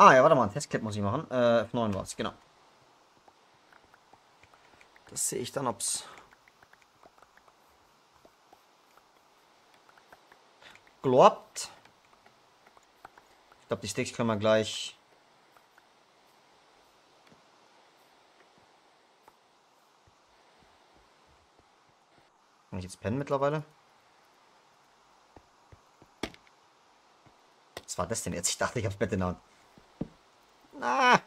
Ah, ja, warte mal, ein Testclip muss ich machen. Äh, F9 war es, genau. Das sehe ich dann, ob's... Glaubt. Ich glaube, die Sticks können wir gleich... Kann ich jetzt pennen mittlerweile? Was war das denn jetzt? Ich dachte, ich hab's Bett in der Hand. Ah.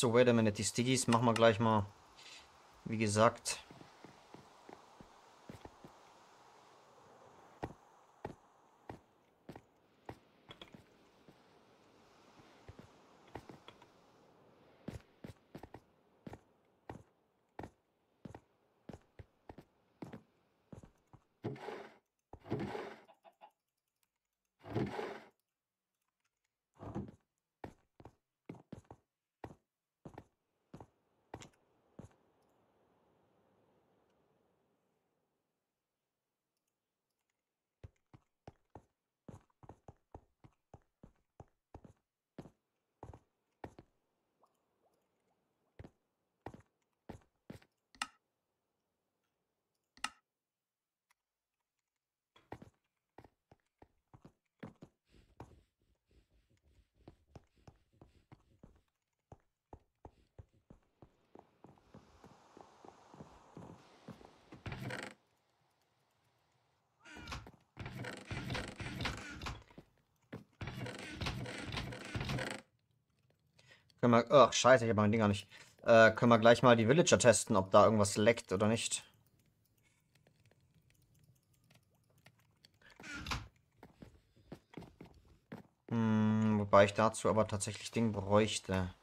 Achso, wait a minute. Die Stiggies machen wir gleich mal. Wie gesagt. Können wir. Ach, scheiße, ich habe mein Ding gar nicht. Äh, können wir gleich mal die Villager testen, ob da irgendwas leckt oder nicht. Hm, wobei ich dazu aber tatsächlich Ding bräuchte.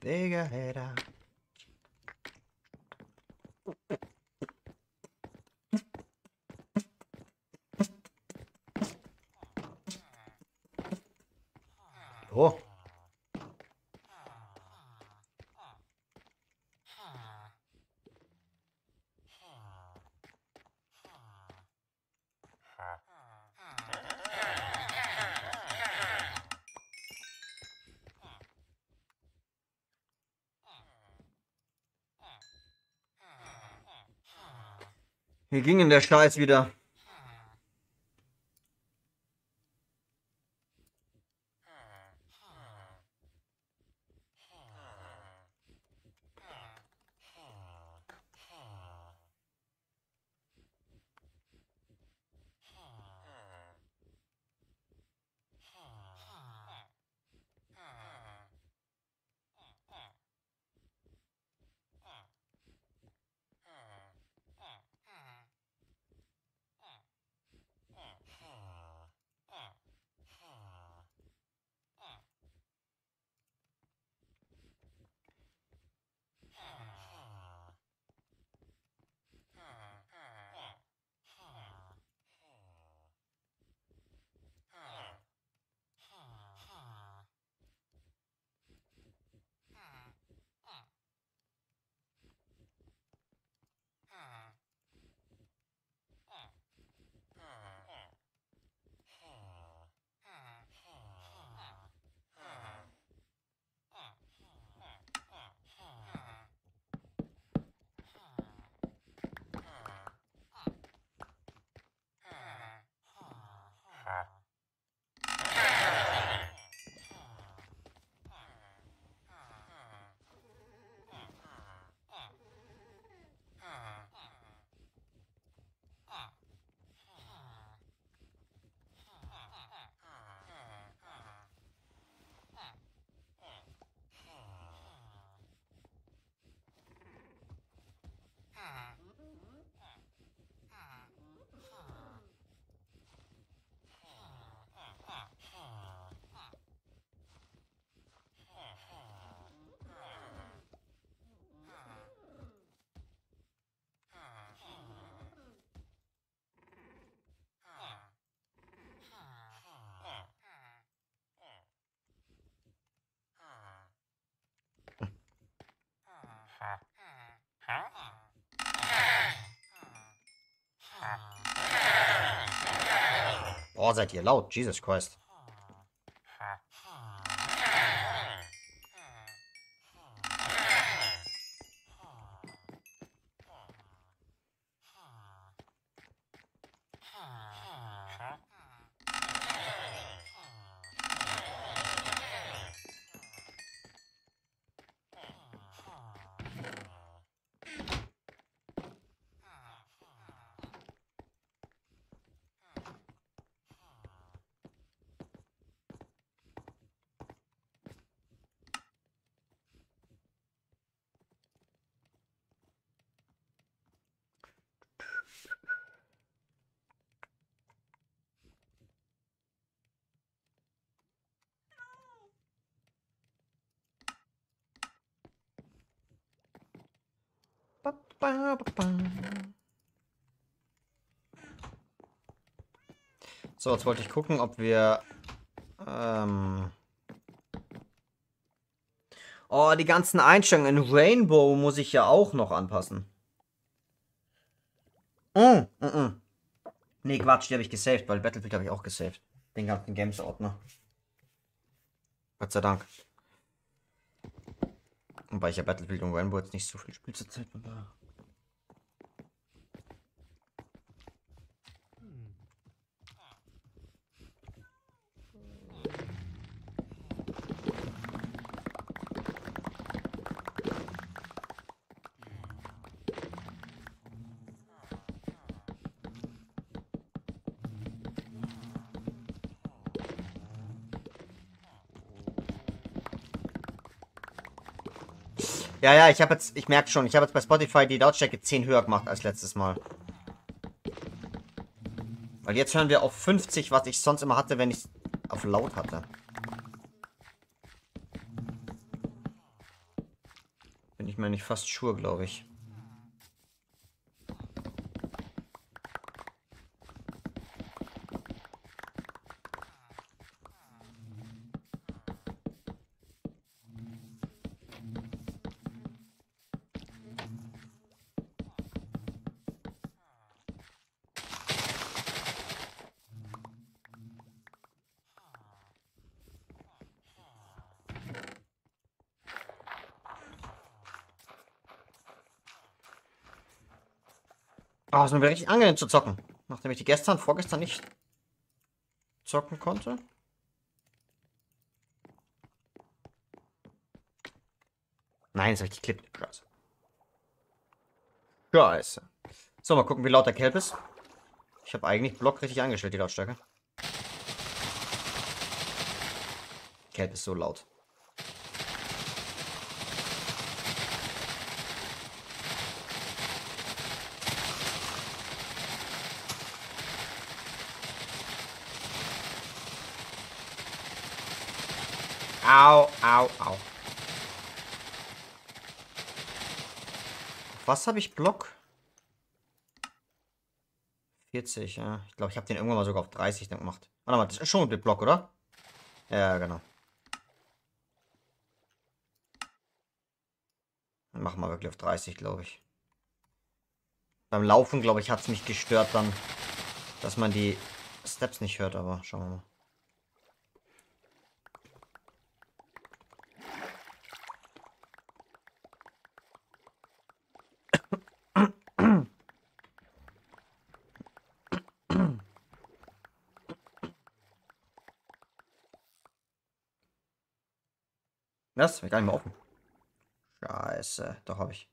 big it out. Wie ging denn der Scheiß wieder? Oh, seid ihr laut. Jesus Christ. So, jetzt wollte ich gucken, ob wir... Ähm oh, die ganzen Einstellungen in Rainbow muss ich ja auch noch anpassen. Oh, mm, mm. Nee, Quatsch, die habe ich gesaved, weil Battlefield habe ich auch gesaved. Den ganzen Games-Ordner. Gott sei Dank. Wobei ich ja Battlefield und Rainbow jetzt nicht so viel Spielzeit habe. Ja, ja, ich habe jetzt, ich merke schon, ich habe jetzt bei Spotify die Lautstärke 10 höher gemacht als letztes Mal. Weil jetzt hören wir auf 50, was ich sonst immer hatte, wenn ich auf laut hatte. Bin ich mir nicht fast schur, glaube ich. Ist mir richtig angenehm zu zocken. Nachdem ich die gestern, vorgestern nicht zocken konnte. Nein, jetzt habe ich Clip. Scheiße. Scheiße. So, mal gucken, wie laut der Kelp ist. Ich habe eigentlich Block richtig eingestellt, die Lautstärke. Kelp ist so laut. Au, au, au. Was habe ich Block? 40, ja. Ich glaube, ich habe den irgendwann mal sogar auf 30 dann gemacht. Warte mal, das ist schon mit Block, oder? Ja, genau. Dann machen wir wirklich auf 30, glaube ich. Beim Laufen, glaube ich, hat es mich gestört dann, dass man die Steps nicht hört, aber schauen wir mal. Was? War gar nicht mehr offen. Scheiße. Doch, habe ich.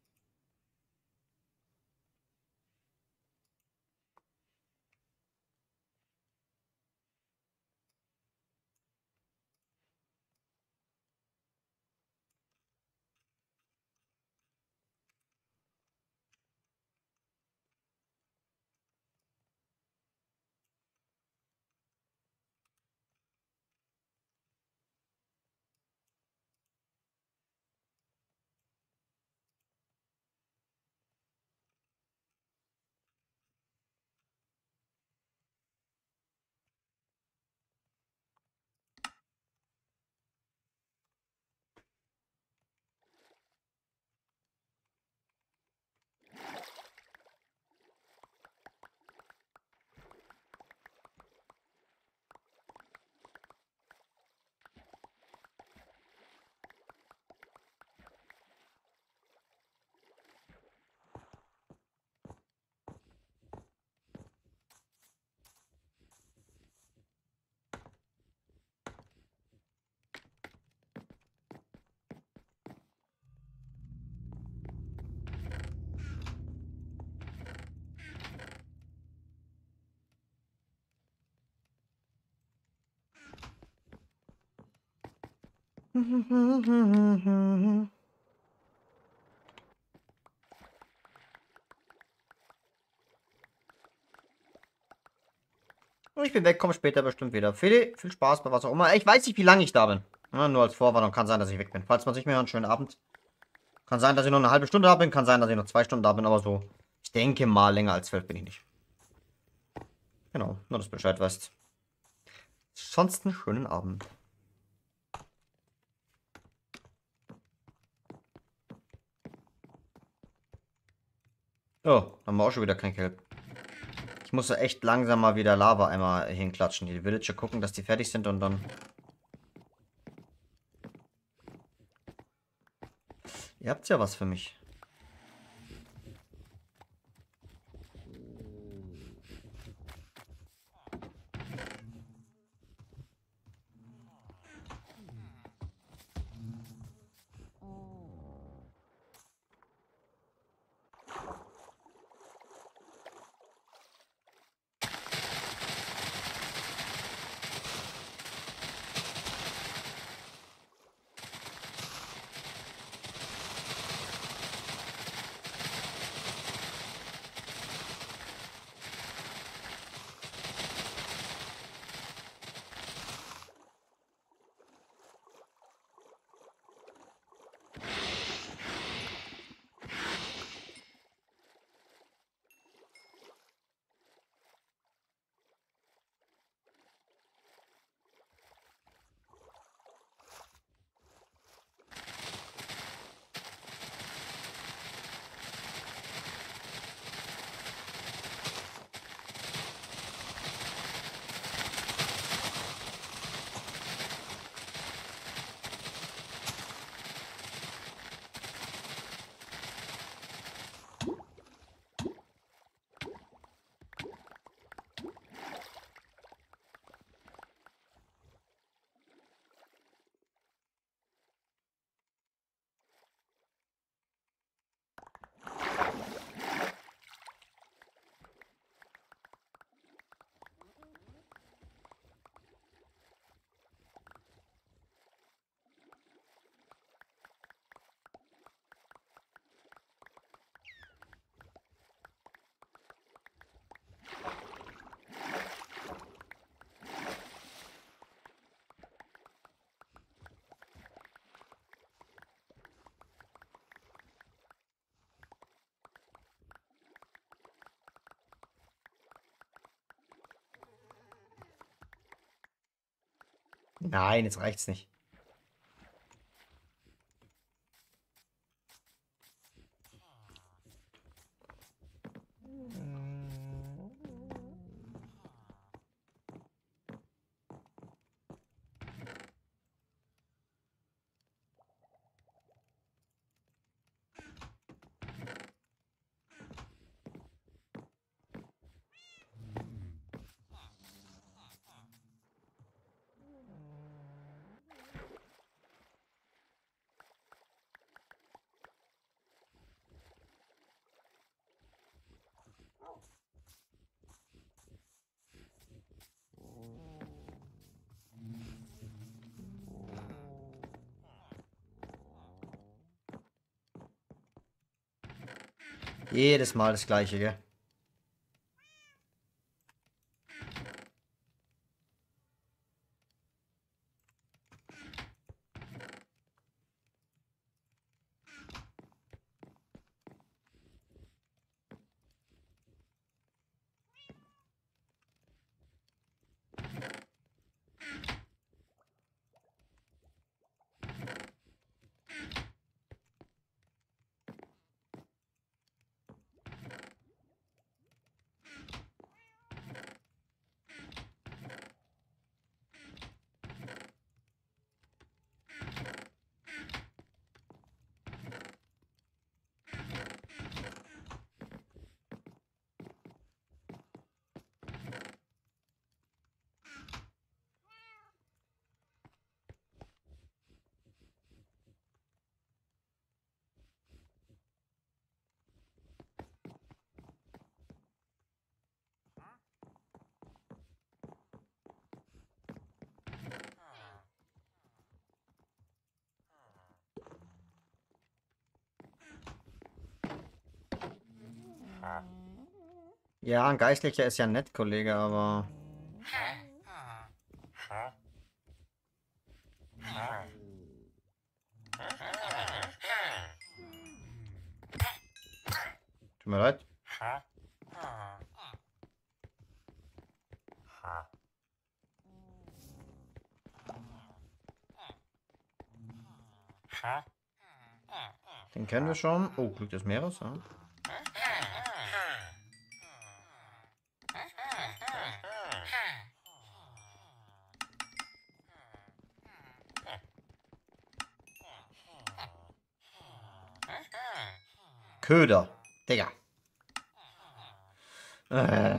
Ich bin weg, komme später bestimmt wieder. Viel, viel Spaß bei was auch immer. Ich weiß nicht, wie lange ich da bin. Ja, nur als Vorwarnung kann sein, dass ich weg bin. Falls man sich mehr einen schönen Abend. Kann sein, dass ich noch eine halbe Stunde da bin. Kann sein, dass ich noch zwei Stunden da bin. Aber so, ich denke mal, länger als zwölf bin ich nicht. Genau, nur dass du Bescheid weißt. Sonst einen schönen Abend. Oh, haben wir auch schon wieder kein Kelp. Ich muss ja echt langsam mal wieder Lava einmal hinklatschen. Die Villager gucken, dass die fertig sind und dann... Ihr habt ja was für mich. Nein, jetzt reicht's nicht. Jedes Mal das gleiche, gell? Ja, ein Geistlicher ist ja nett, Kollege, aber... Tut mir leid. Den kennen wir schon. Oh, Glück des Meeres, ja. Köder. Digga. Äh.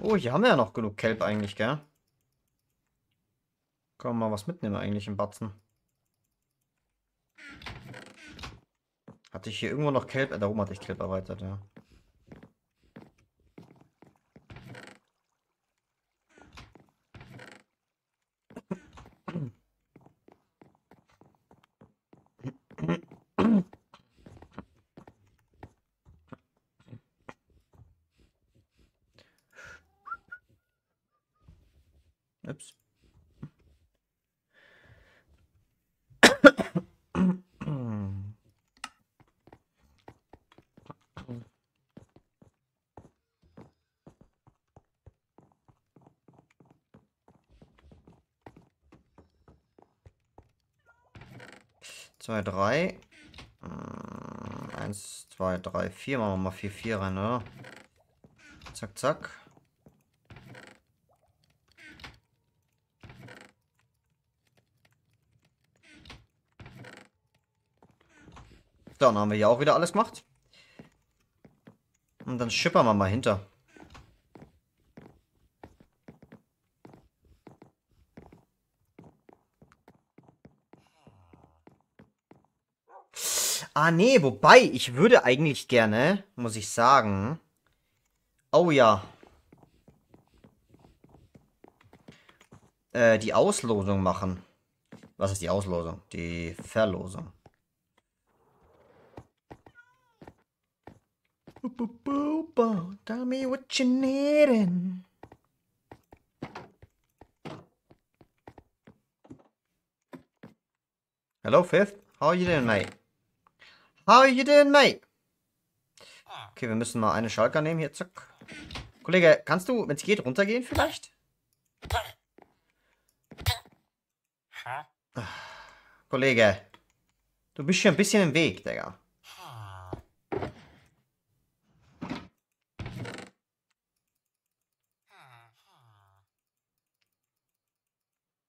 Oh, hier haben wir ja noch genug Kelp eigentlich, gell? Können wir mal was mitnehmen eigentlich im Batzen. Hatte ich hier irgendwo noch Kelp? Äh, da oben hatte ich Kelp erweitert, ja. 4. Machen wir mal 4, 4 rein, oder? Zack, zack. Dann haben wir hier auch wieder alles gemacht. Und dann schippern wir mal hinter. Ah, nee, wobei, ich würde eigentlich gerne, muss ich sagen. Oh ja. Äh, die Auslosung machen. Was ist die Auslosung? Die Verlosung. Tell me what you needin'. Hello, Fifth. How are you doing, mate? How are you doing, mate? Okay, wir müssen mal eine Schalker nehmen hier. Zack. Kollege, kannst du, wenn es geht, runtergehen vielleicht? Kollege. Du bist hier ein bisschen im Weg, Digga.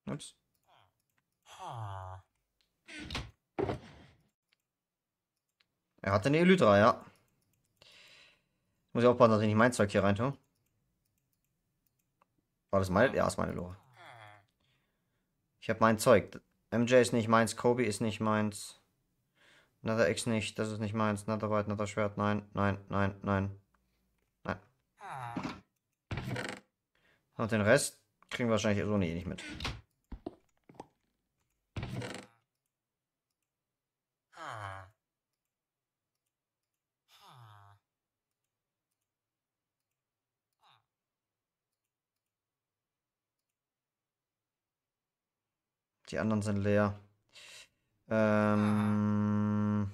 Ups. Er hatte eine Elytra, ja. Muss ich aufpassen, dass ich nicht mein Zeug hier rein tue. War das meine? Ja, ist meine Lore. Ich habe mein Zeug. MJ ist nicht meins, Kobe ist nicht meins. Nether X nicht, das ist nicht meins. Nether White, Nether Schwert, nein, nein, nein, nein. Nein. Und den Rest kriegen wir wahrscheinlich so nie nicht mit. Die anderen sind leer. Ähm.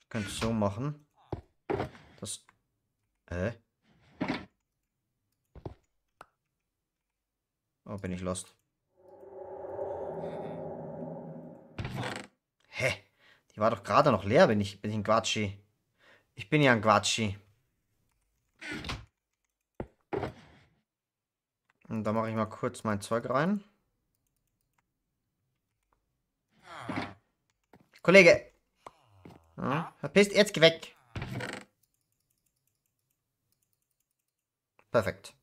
Ich könnte so machen. Das. Hä? Oh, bin ich lost. Hä? Die war doch gerade noch leer, bin ich, bin ich ein Quatschi. Ich bin ja ein Quatschi. Und da mache ich mal kurz mein Zeug rein. Kollege. Ja, verpisst, jetzt geh weg. Perfekt.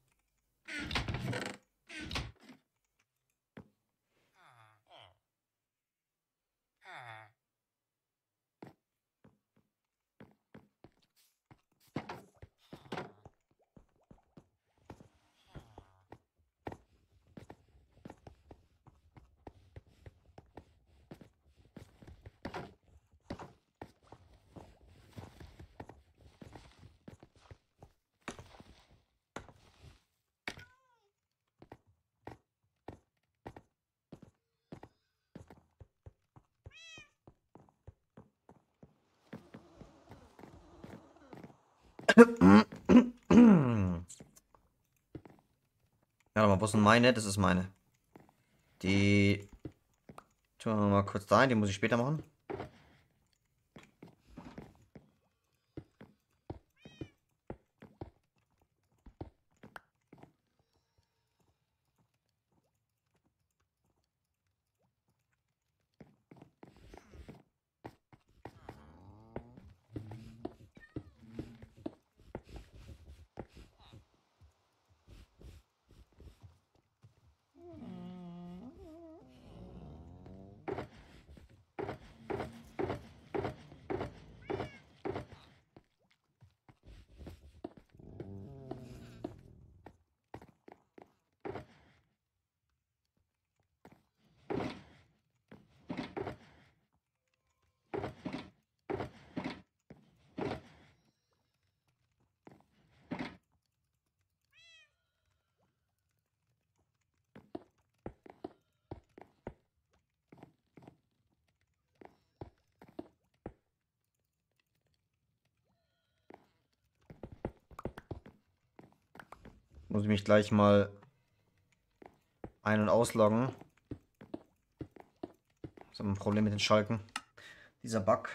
Ja, aber wo ist denn meine? Das ist meine. Die tun wir mal kurz da ein, die muss ich später machen. Gleich mal ein- und ausloggen. Das ist ein Problem mit den Schalken. Dieser Bug.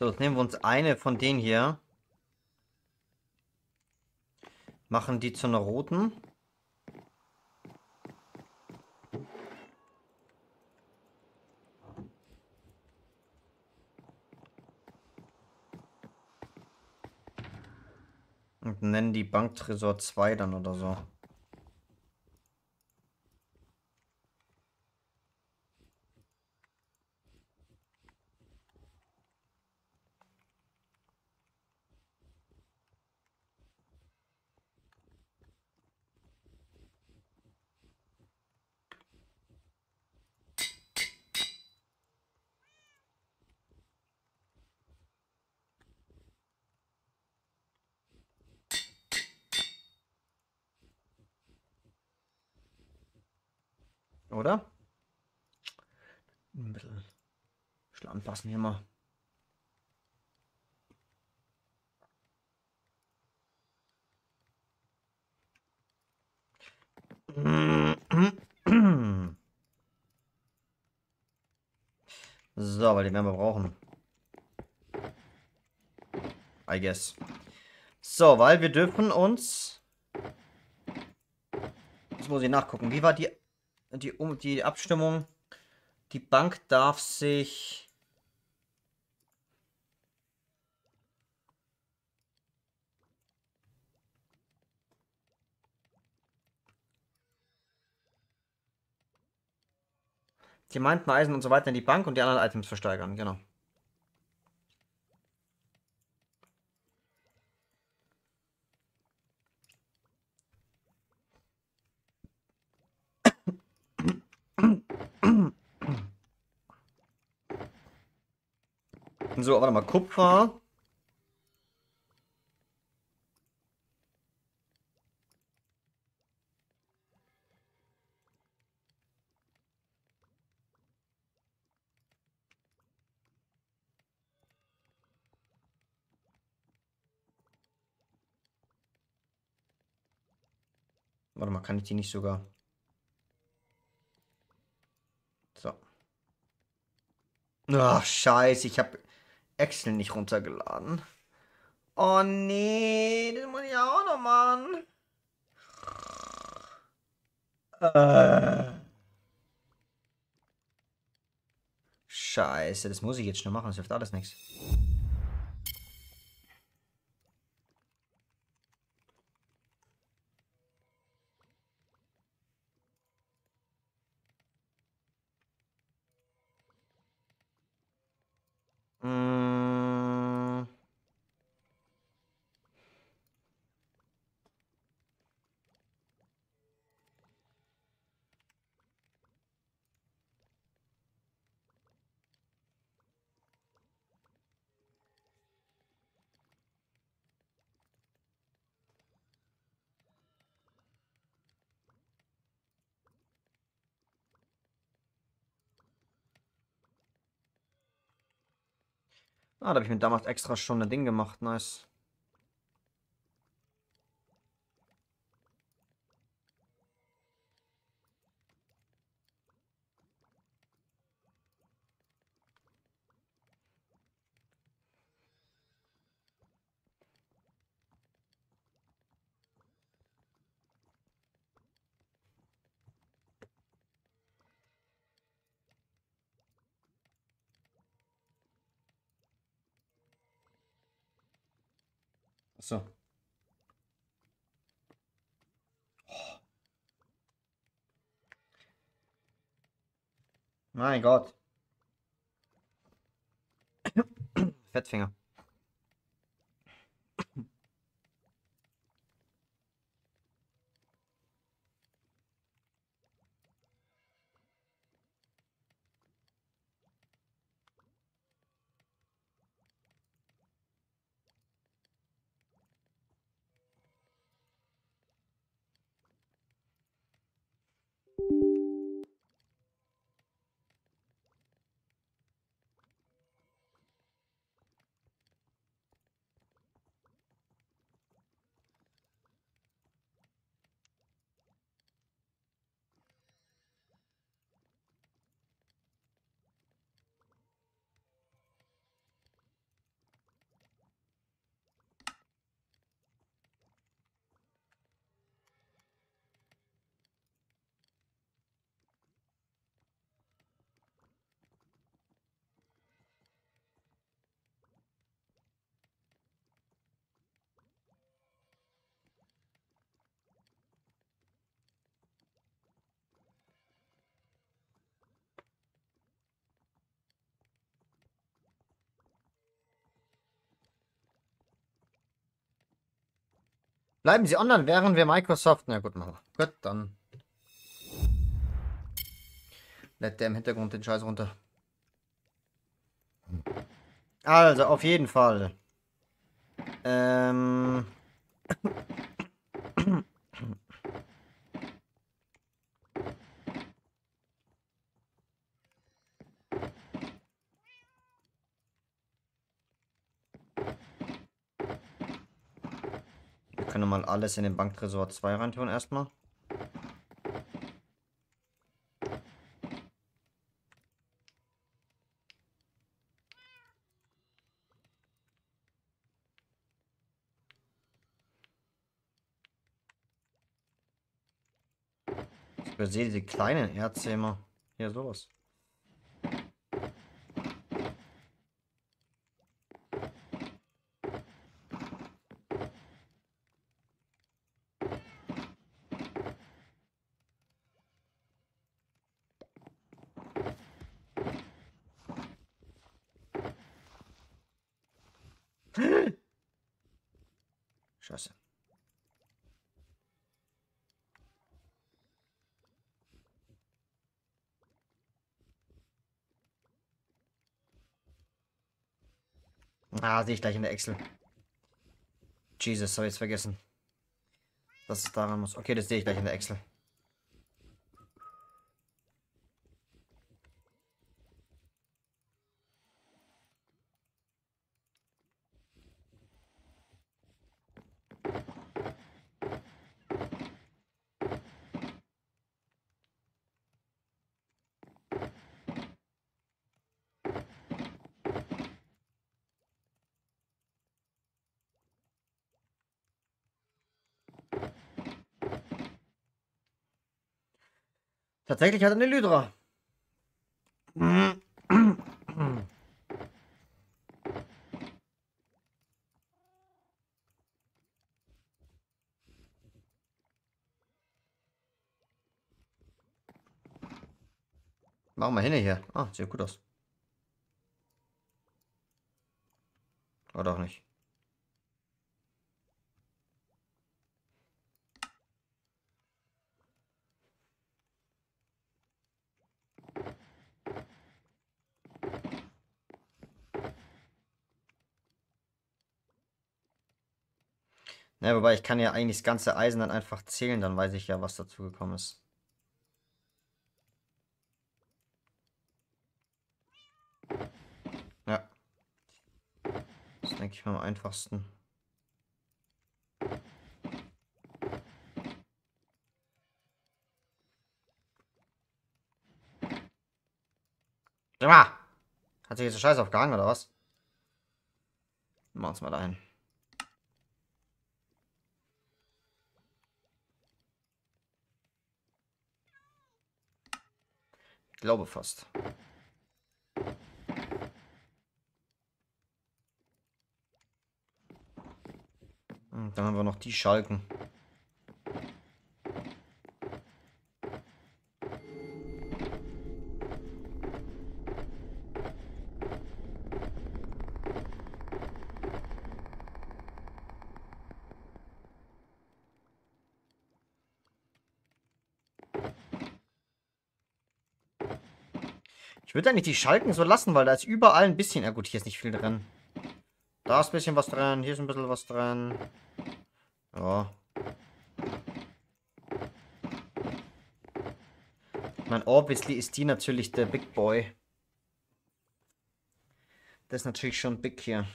So, jetzt nehmen wir uns eine von denen hier. Machen die zu einer roten. Und nennen die Banktresor 2 dann oder so. Oder? Ein bisschen, ein anpassen hier mal. So, weil die werden wir brauchen. I guess. So, weil wir dürfen uns... Jetzt muss ich nachgucken. Wie war die die, die Abstimmung, die Bank darf sich Die meinten Eisen und so weiter in die Bank und die anderen Items versteigern, genau. So, warte mal, Kupfer. Warte mal, kann ich die nicht sogar... So. Ach, scheiße, ich habe Excel nicht runtergeladen. Oh nee, das muss ich auch noch machen. Äh. Scheiße, das muss ich jetzt schnell machen, das hilft alles nichts. Ah, da habe ich mir damals extra schon ein Ding gemacht. Nice. Mein Gott. Fettfinger. Bleiben Sie online, während wir Microsoft. Na gut, machen wir. Gut, dann. Lädt der im Hintergrund den Scheiß runter. Also, auf jeden Fall. Ähm. Können mal alles in den Banktresor 2 reintun erstmal. Ich übersehe diese kleinen Erze immer. Hier, sowas. Scheiße. Ah, sehe ich gleich in der Excel. Jesus, habe ich jetzt vergessen. Dass es daran muss. Okay, das sehe ich gleich in der Excel. Tatsächlich hat er eine Lydra. Machen wir hin hier. Ah, sieht gut aus. Oder auch nicht. Ja, wobei ich kann ja eigentlich das ganze Eisen dann einfach zählen, dann weiß ich ja, was dazu gekommen ist. Ja. Das denke ich mal am einfachsten. Hat sich jetzt der Scheiß aufgehangen, oder was? Machen wir mal dahin. Glaube fast. Und dann haben wir noch die Schalken. Würde eigentlich die Schalken so lassen, weil da ist überall ein bisschen... Ja gut, hier ist nicht viel drin. Da ist ein bisschen was drin, hier ist ein bisschen was drin. Ja. Mein obviously ist die natürlich der Big Boy. Das ist natürlich schon big hier.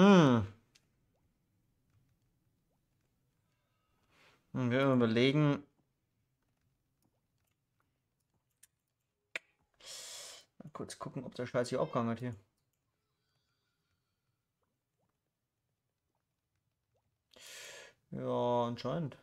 Hm. Und wir überlegen. Mal kurz gucken, ob der Scheiß hier abgehangen hat hier. Ja, anscheinend.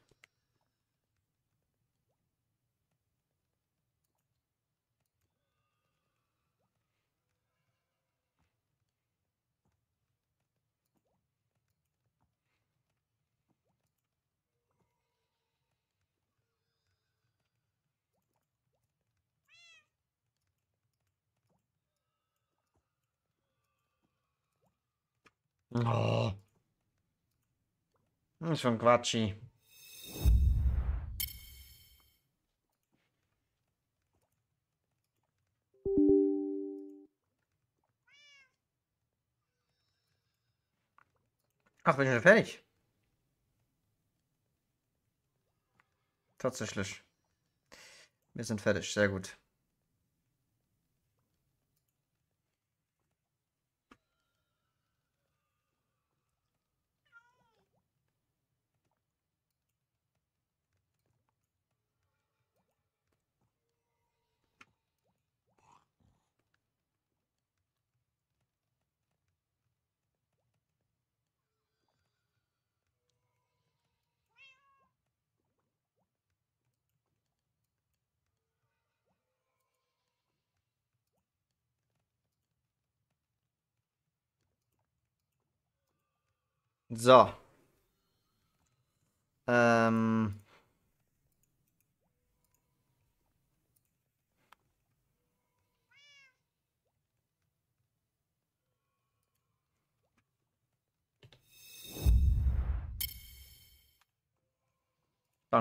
Oh. Ist schon Quatschi. Ach, bin ich fertig? Tatsächlich. Wir sind fertig, sehr gut. So. Ähm.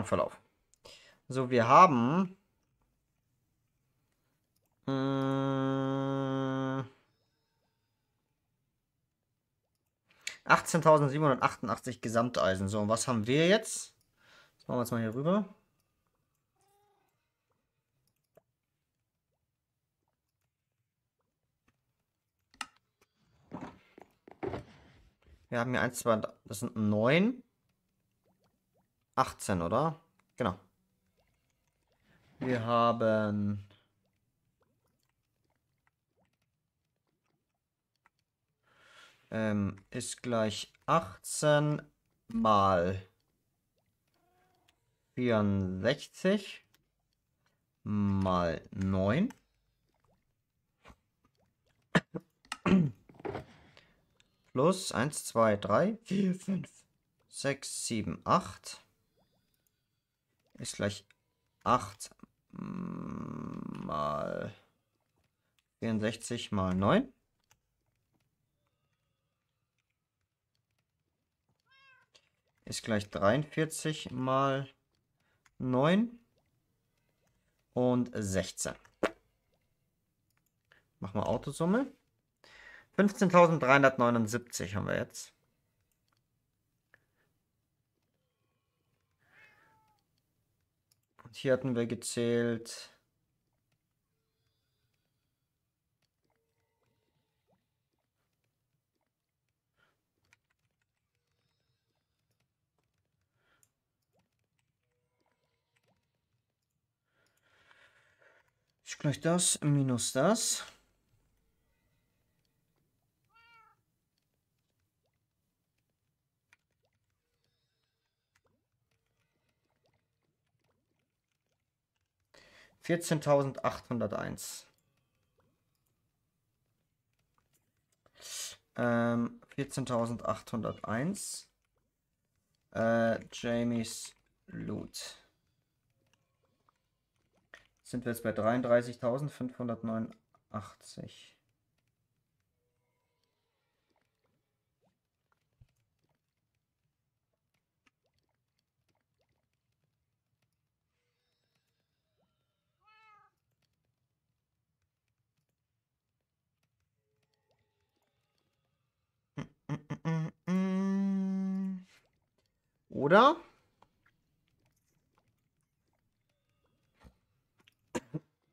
Verlauf. So, wir haben. Mh, 18.788 Gesamteisen. So, und was haben wir jetzt? Das machen wir jetzt mal hier rüber. Wir haben hier 1, 2, das sind 9. 18, oder? Genau. Wir haben ähm, ist gleich 18 mal 64 mal 9 plus 1, 2, 3, 4, 5, 6, 7, 8 ist gleich 8 mal 64 mal 9. ist gleich 43 mal 9 und 16. Machen wir Autosumme. 15.379 haben wir jetzt. Und hier hatten wir gezählt ist gleich das minus das. Vierzehntausendachthunderteins. Ähm, 14.801. Äh, Jamies Loot. Sind wir jetzt bei 33.589. Oder?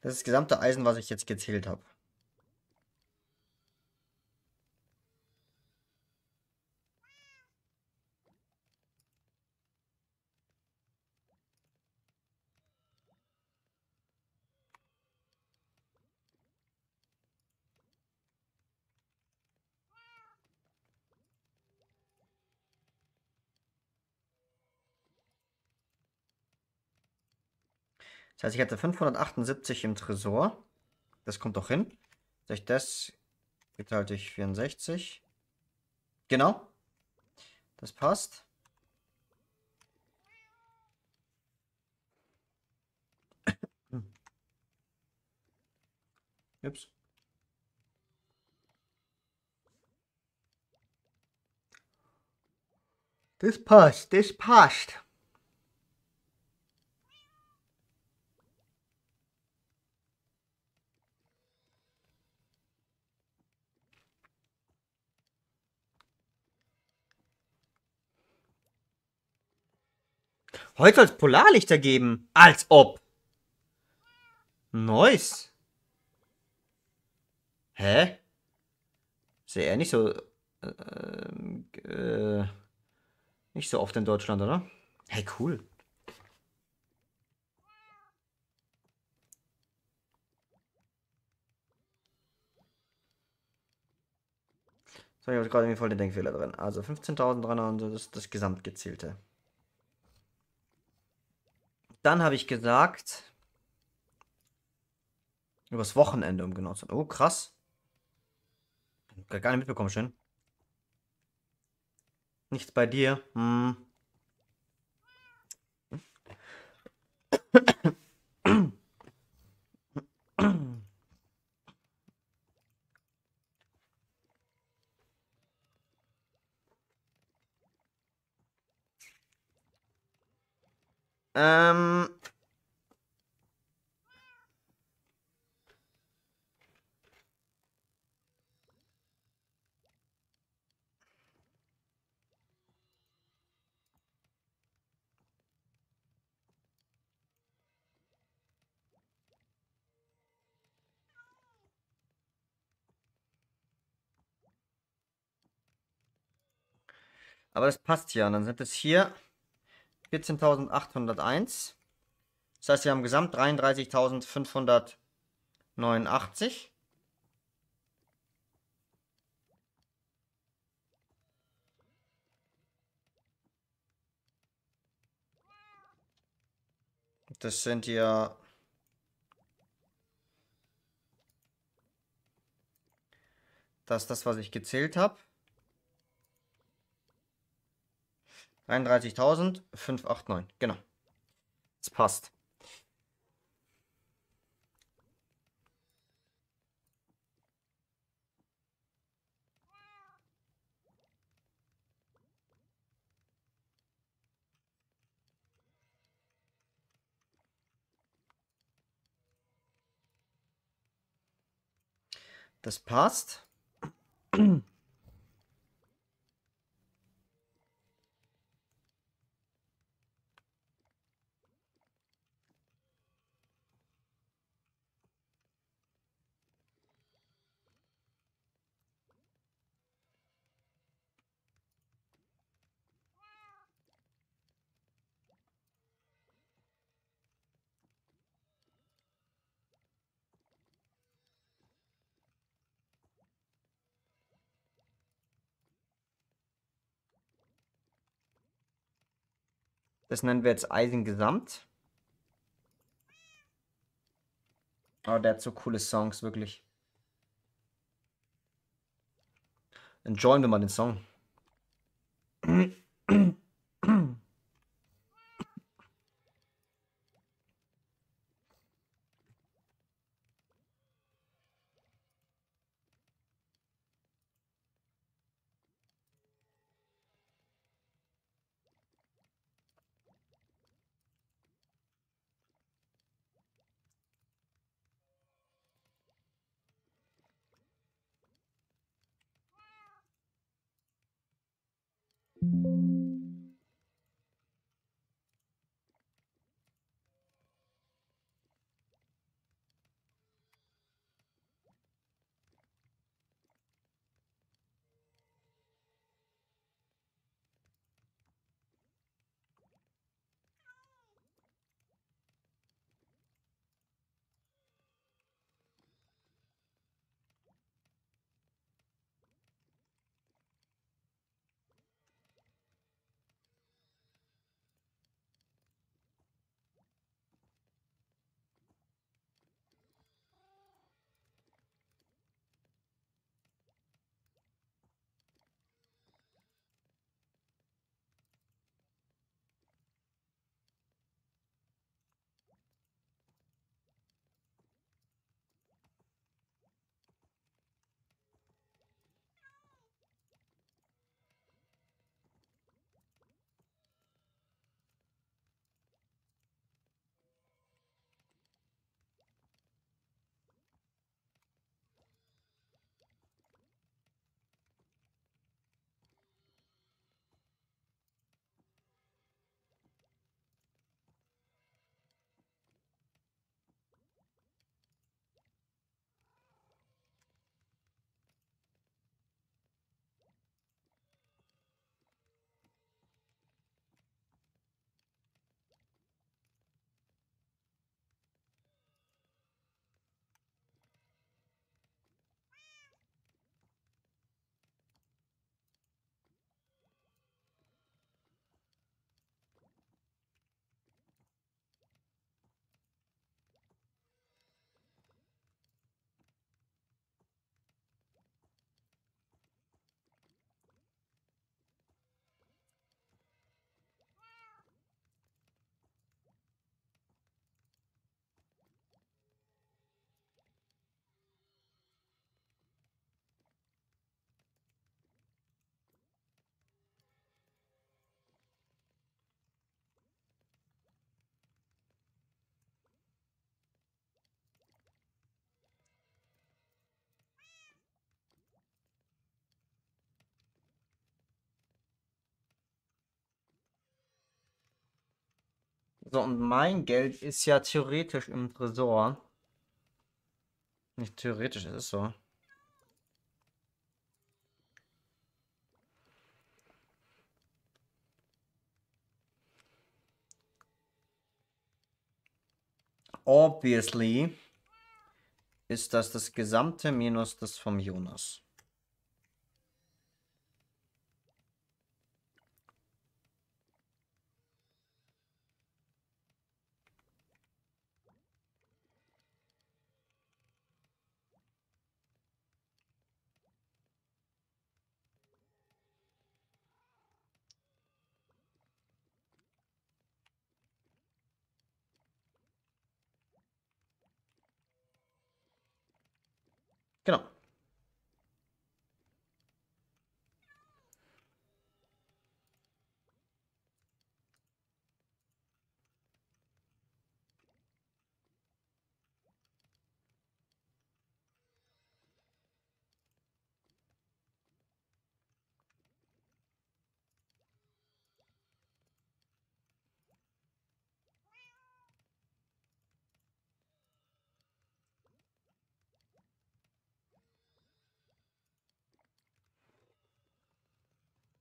Das ist das gesamte Eisen, was ich jetzt gezählt habe. Das heißt, ich hatte 578 im Tresor. Das kommt doch hin. Durch das geteilt durch 64. Genau. Das passt. Ups. Das passt, das passt. Heute soll es Polarlichter geben. Als ob. Nice. Hä? Sehr eher nicht so. Äh, äh, nicht so oft in Deutschland, oder? Hey, cool. So, ich habe gerade irgendwie voll den Denkfehler drin. Also 15.300, das ist das Gesamtgezielte. Dann habe ich gesagt, übers Wochenende, um genau zu sein. Oh, krass. Gar nicht mitbekommen, schön. Nichts bei dir. Hm. Ähm. Aber das passt ja. Und dann sind es hier 14.801. Das heißt, wir haben gesamt 33.589. Das sind ja... Das ist das, was ich gezählt habe. 33.589, genau. Das passt. Das passt. Das nennen wir jetzt Eisengesamt. Aber der hat so coole Songs, wirklich. Enjoyen wir mal den Song. So, und mein Geld ist ja theoretisch im Tresor. Nicht theoretisch, es ist so. Obviously ist das das gesamte minus das vom Jonas.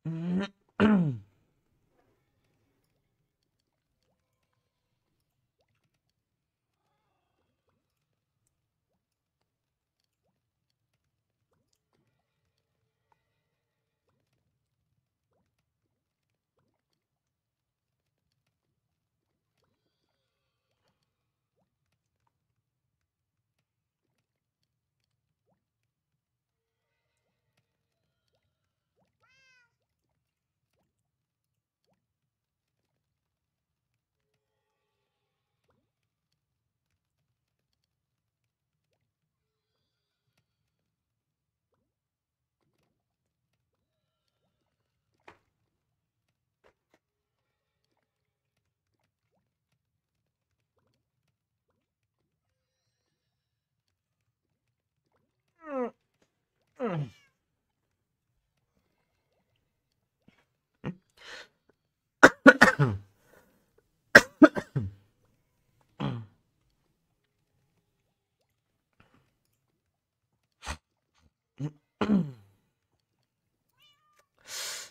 Mm-hmm.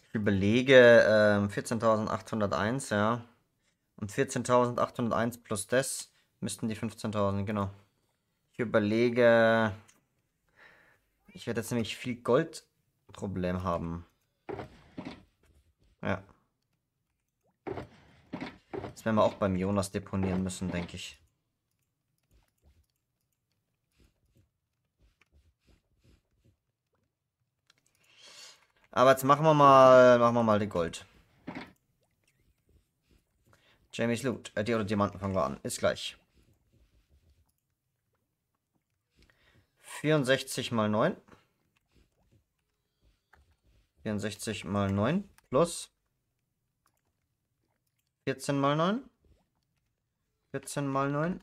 Ich überlege ähm, 14.801, ja. Und 14.801 plus das müssten die 15.000, genau. Ich überlege, ich werde jetzt nämlich viel Goldproblem haben. Ja. Das werden wir auch beim Jonas deponieren müssen, denke ich. Aber jetzt machen wir mal, machen wir mal die Gold. Jamies Loot. Äh, die oder Diamanten fangen wir an. Ist gleich. 64 mal 9. 64 mal 9 plus 14 mal 9. 14 mal 9.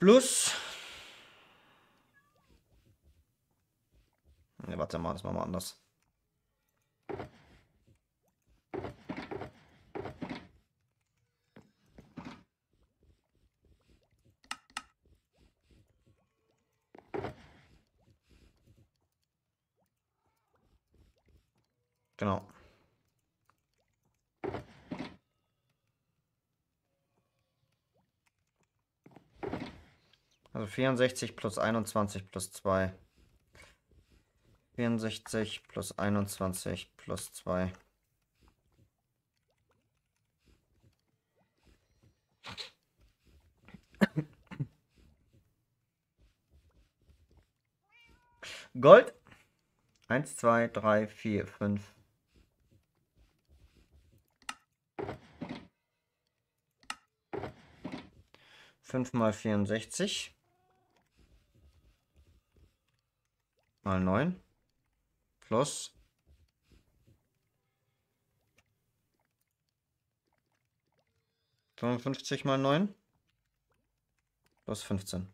Plus. Ne, warte mal, das machen wir anders. Genau. Also 64 plus 21 plus 2. 64 plus 21 plus 2. Gold. 1, 2, 3, 4, 5. Fünf mal vierundsechzig. Mal neun plus fünfundfünfzig mal neun plus fünfzehn.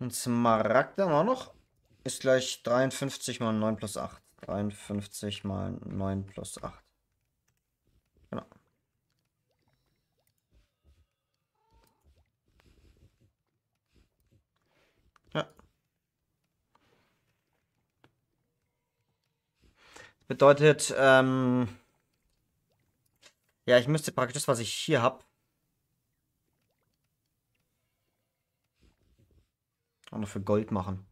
Und Smaragd haben wir auch noch. Ist gleich 53 mal 9 plus 8. 53 mal 9 plus 8. Genau. Ja. Bedeutet, ähm, ja, ich müsste praktisch das, was ich hier habe, auch noch für Gold machen.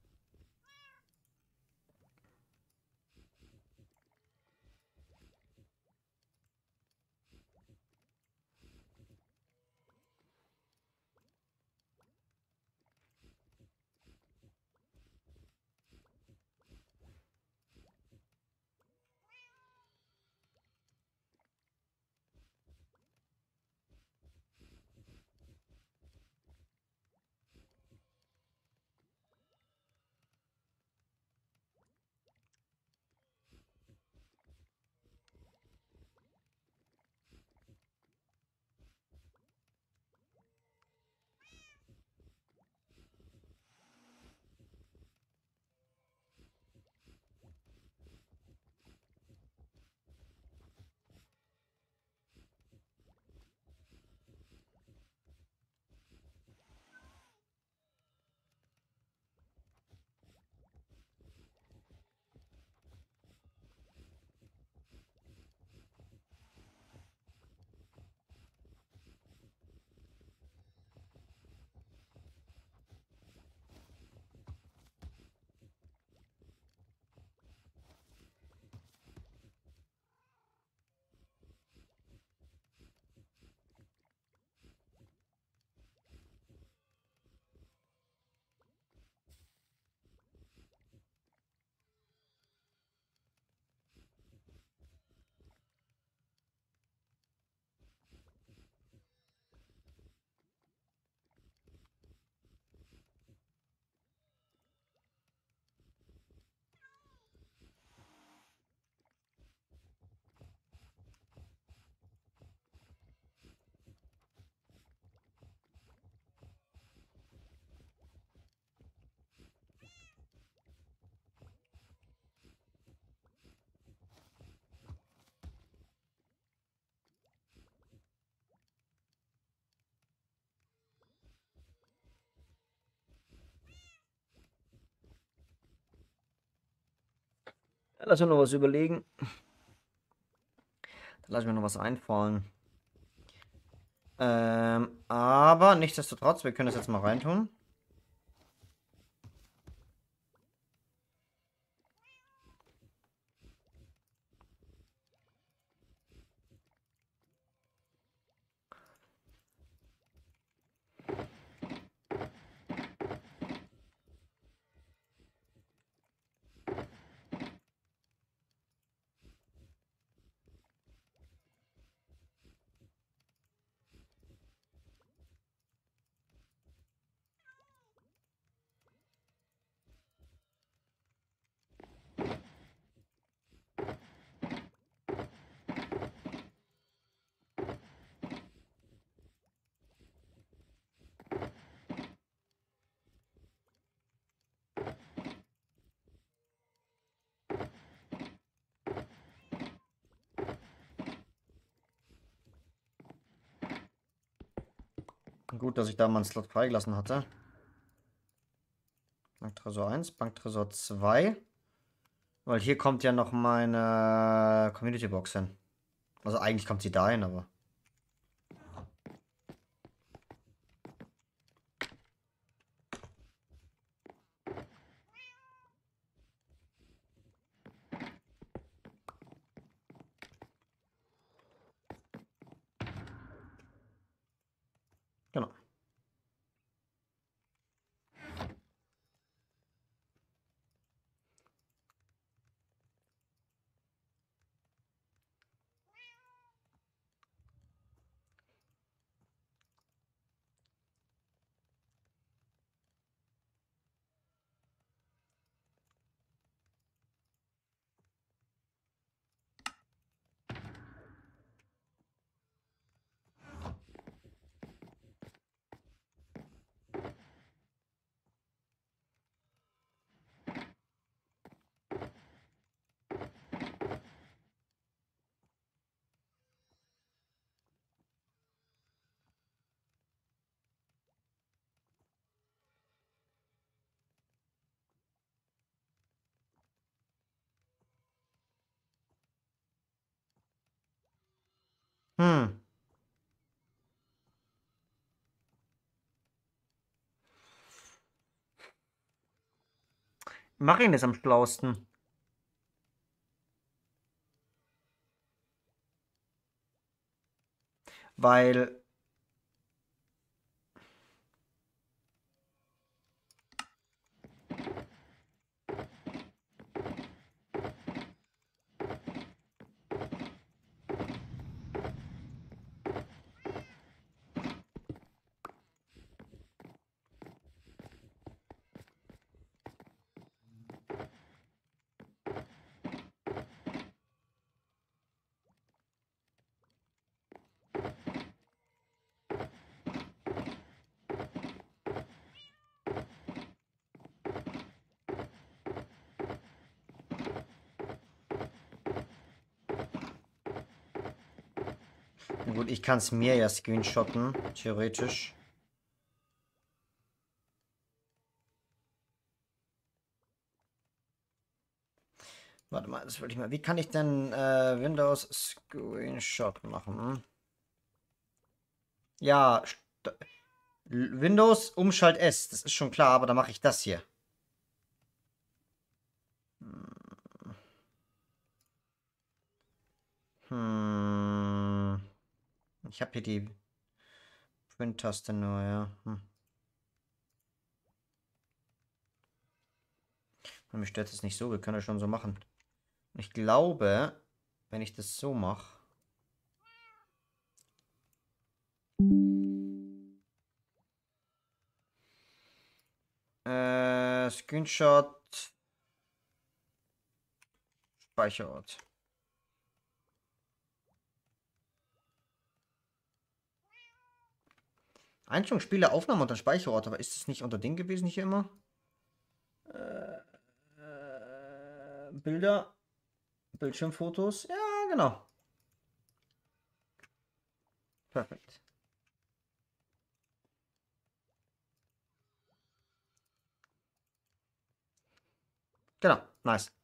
Lass mir noch was überlegen. Da lass mir noch was einfallen. Ähm, aber nichtsdestotrotz, wir können das jetzt mal reintun. Gut, dass ich da mal einen Slot freigelassen hatte. Banktresor 1, Banktresor 2. Weil hier kommt ja noch meine Community Box hin. Also eigentlich kommt sie dahin, aber. Genau. Hm. Mach ihn es am schlausten. Weil Ich kann es mir ja screenshotten, theoretisch. Warte mal, das wollte ich mal. Wie kann ich denn äh, Windows Screenshot machen? Ja, Windows Umschalt S, das ist schon klar, aber da mache ich das hier. Hm. Hm. Ich habe hier die Print-Taste nur, ja. Hm. Mich stört es nicht so, wir können das schon so machen. Ich glaube, wenn ich das so mache. Äh, Screenshot. Speicherort. Einstellung, Spiele, Aufnahme unter Speicherort. Aber ist das nicht unter Ding gewesen hier immer? Äh, äh, Bilder. Bildschirmfotos. Ja, genau. Perfekt. Genau, nice.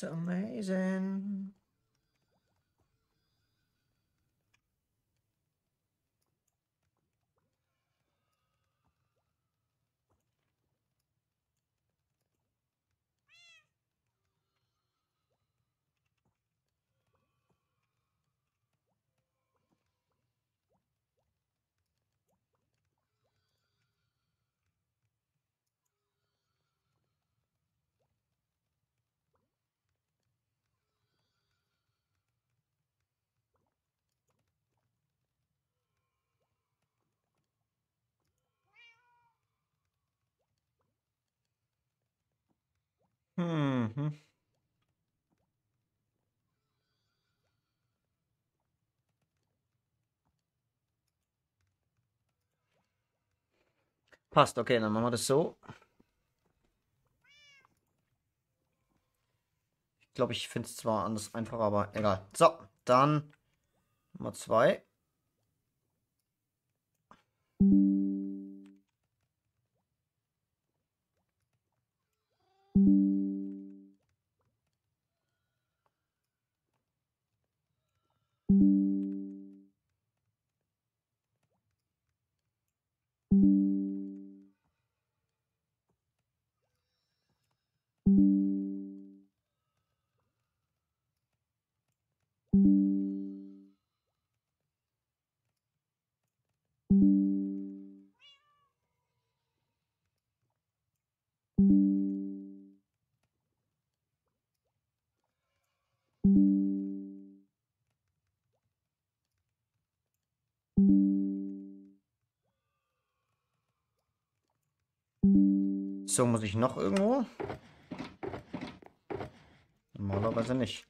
So amazing. Mhm. Passt, okay, dann machen wir das so. Ich glaube, ich finde es zwar anders einfacher, aber egal. So, dann Nummer zwei. So, muss ich noch irgendwo? Normalerweise nicht.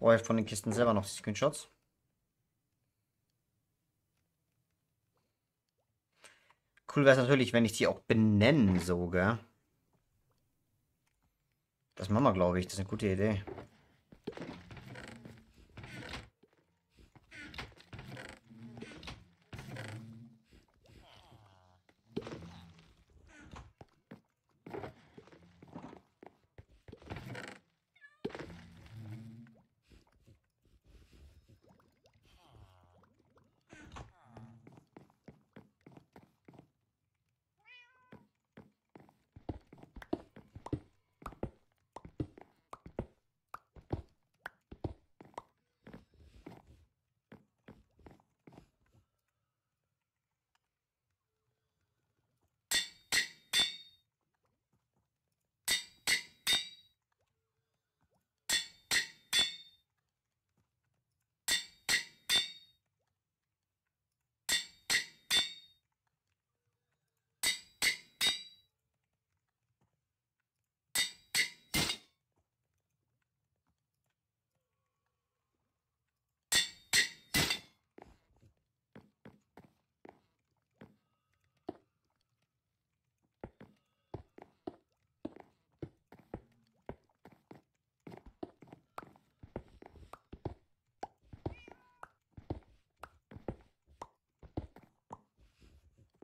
Brauche von den Kisten selber noch die Screenshots? Cool wäre es natürlich, wenn ich die auch benennen, so, gell? Das machen wir, glaube ich. Das ist eine gute Idee.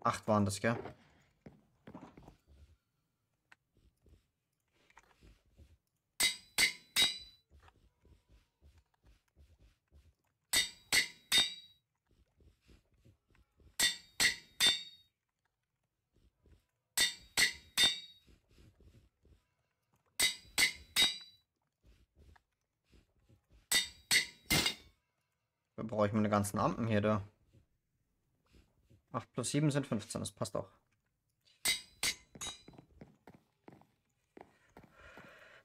Acht waren das, gell? Da brauche ich meine ganzen Ampen hier da. 8 plus 7 sind 15, das passt auch.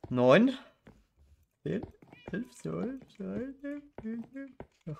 9, 10, 11, 12, 13, 14, ja.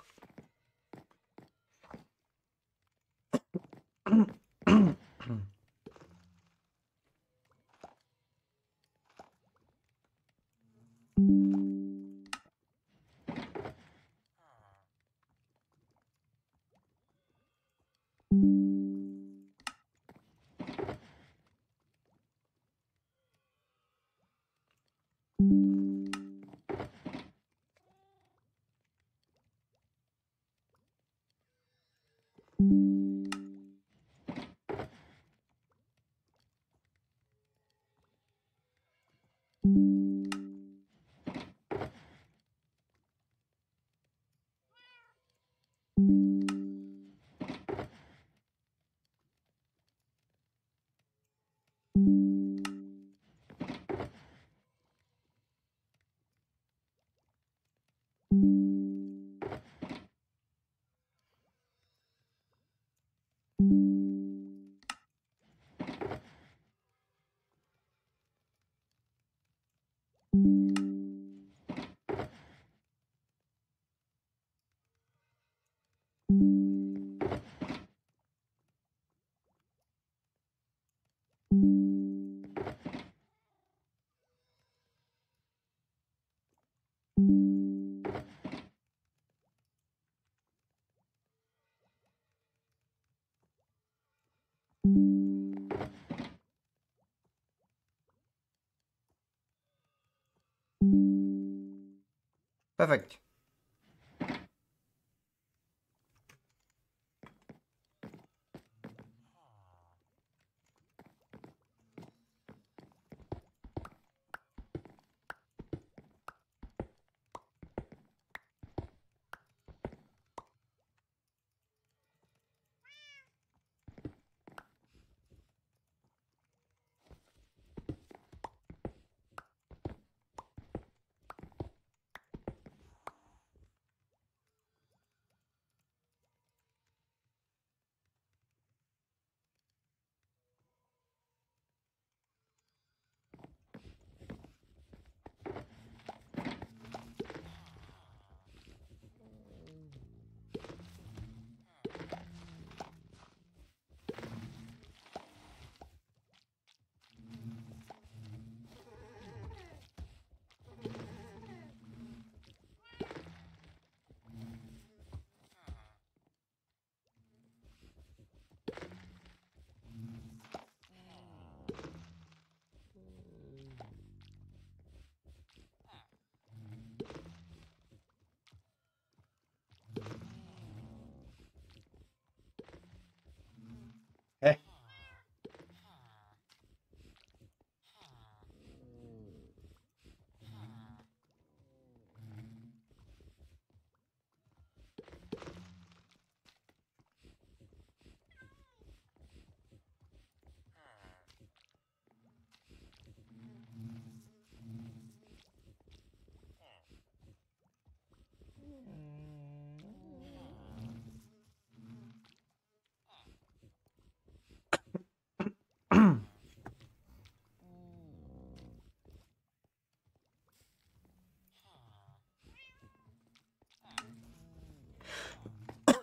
Perfekt.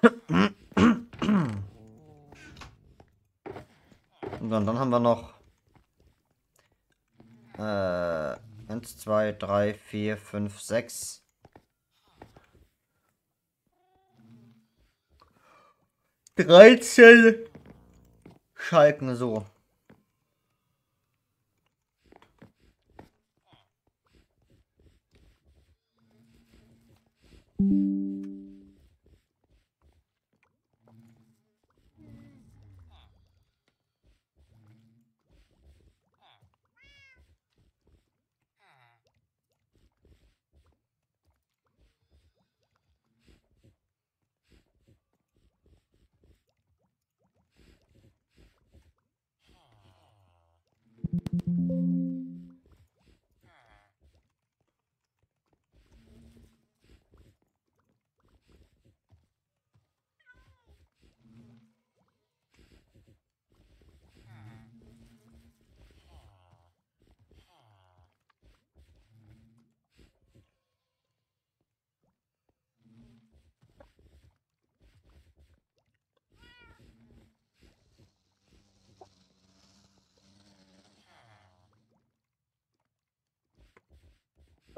Und dann, dann haben wir noch äh, 1, 2, 3, 4, 5, 6. Dreizehn Schalken so.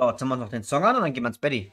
So, jetzt haben wir noch den Song an und dann gehen wir ins Betty.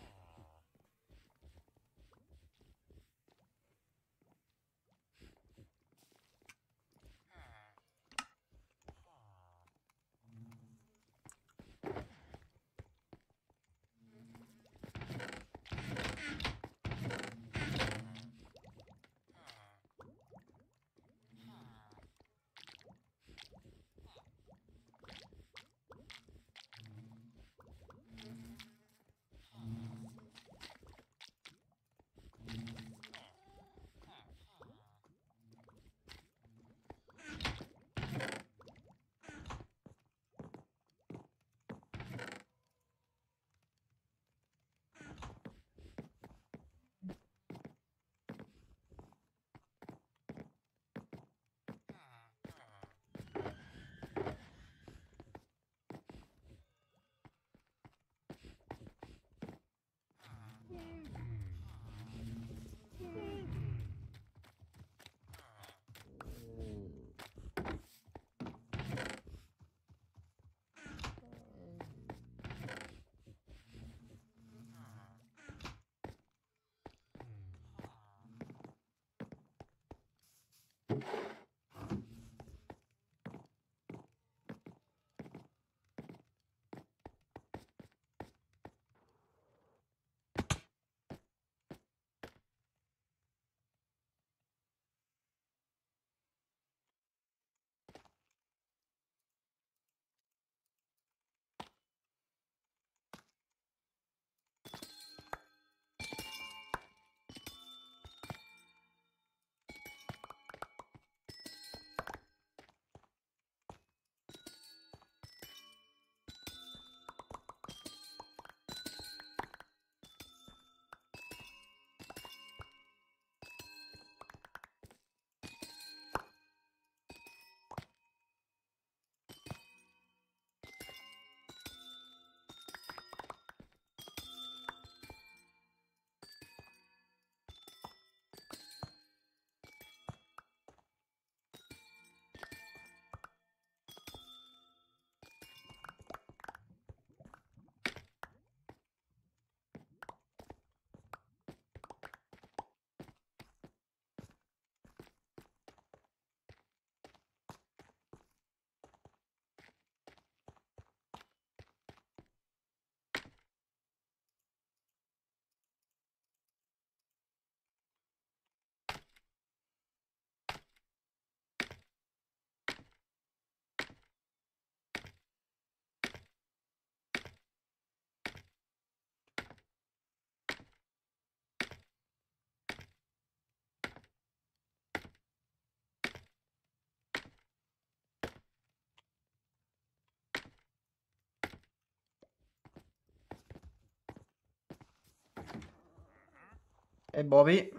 Hey, Bobby.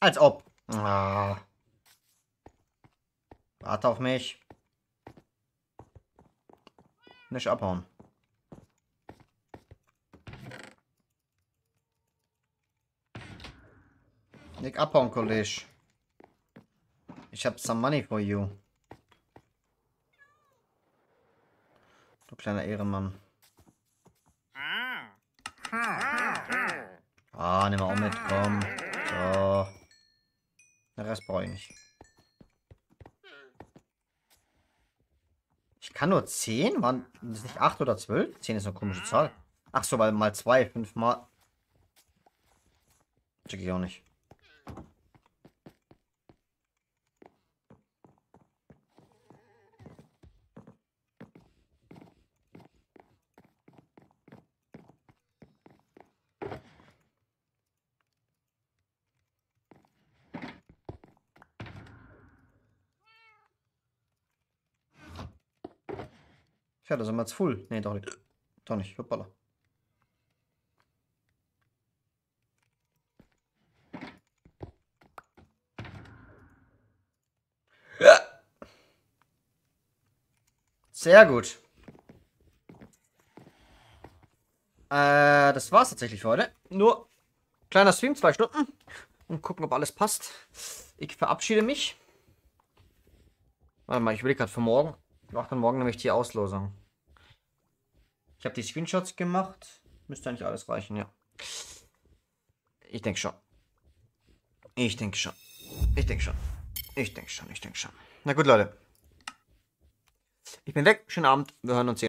Als ob. Ah. Warte auf mich. Nicht abhauen. Nicht abhauen, Kollege. Ich hab some money for you. Du kleiner Ehrenmann. Ah, nimm mal auch mit, komm. So. Den Rest brauche ich nicht. Ich kann nur 10? Waren das nicht 8 oder 12? 10 ist eine komische Zahl. Ach so, weil mal 2, 5 mal. Check ich auch nicht. Tja, da sind wir jetzt full. Nee, doch nicht. Doch nicht. Hoppala. Sehr gut. Äh, das war's tatsächlich für heute. Nur kleiner Stream, zwei Stunden. Und gucken, ob alles passt. Ich verabschiede mich. Warte mal, ich will gerade für morgen. Ich mache dann morgen nämlich die Auslosung. Ich habe die Screenshots gemacht. Müsste eigentlich alles reichen, ja. Ich denke schon. Ich denke schon. Ich denke schon. Ich denke schon. Ich denke schon. Na gut, Leute. Ich bin weg. Schönen Abend. Wir hören uns.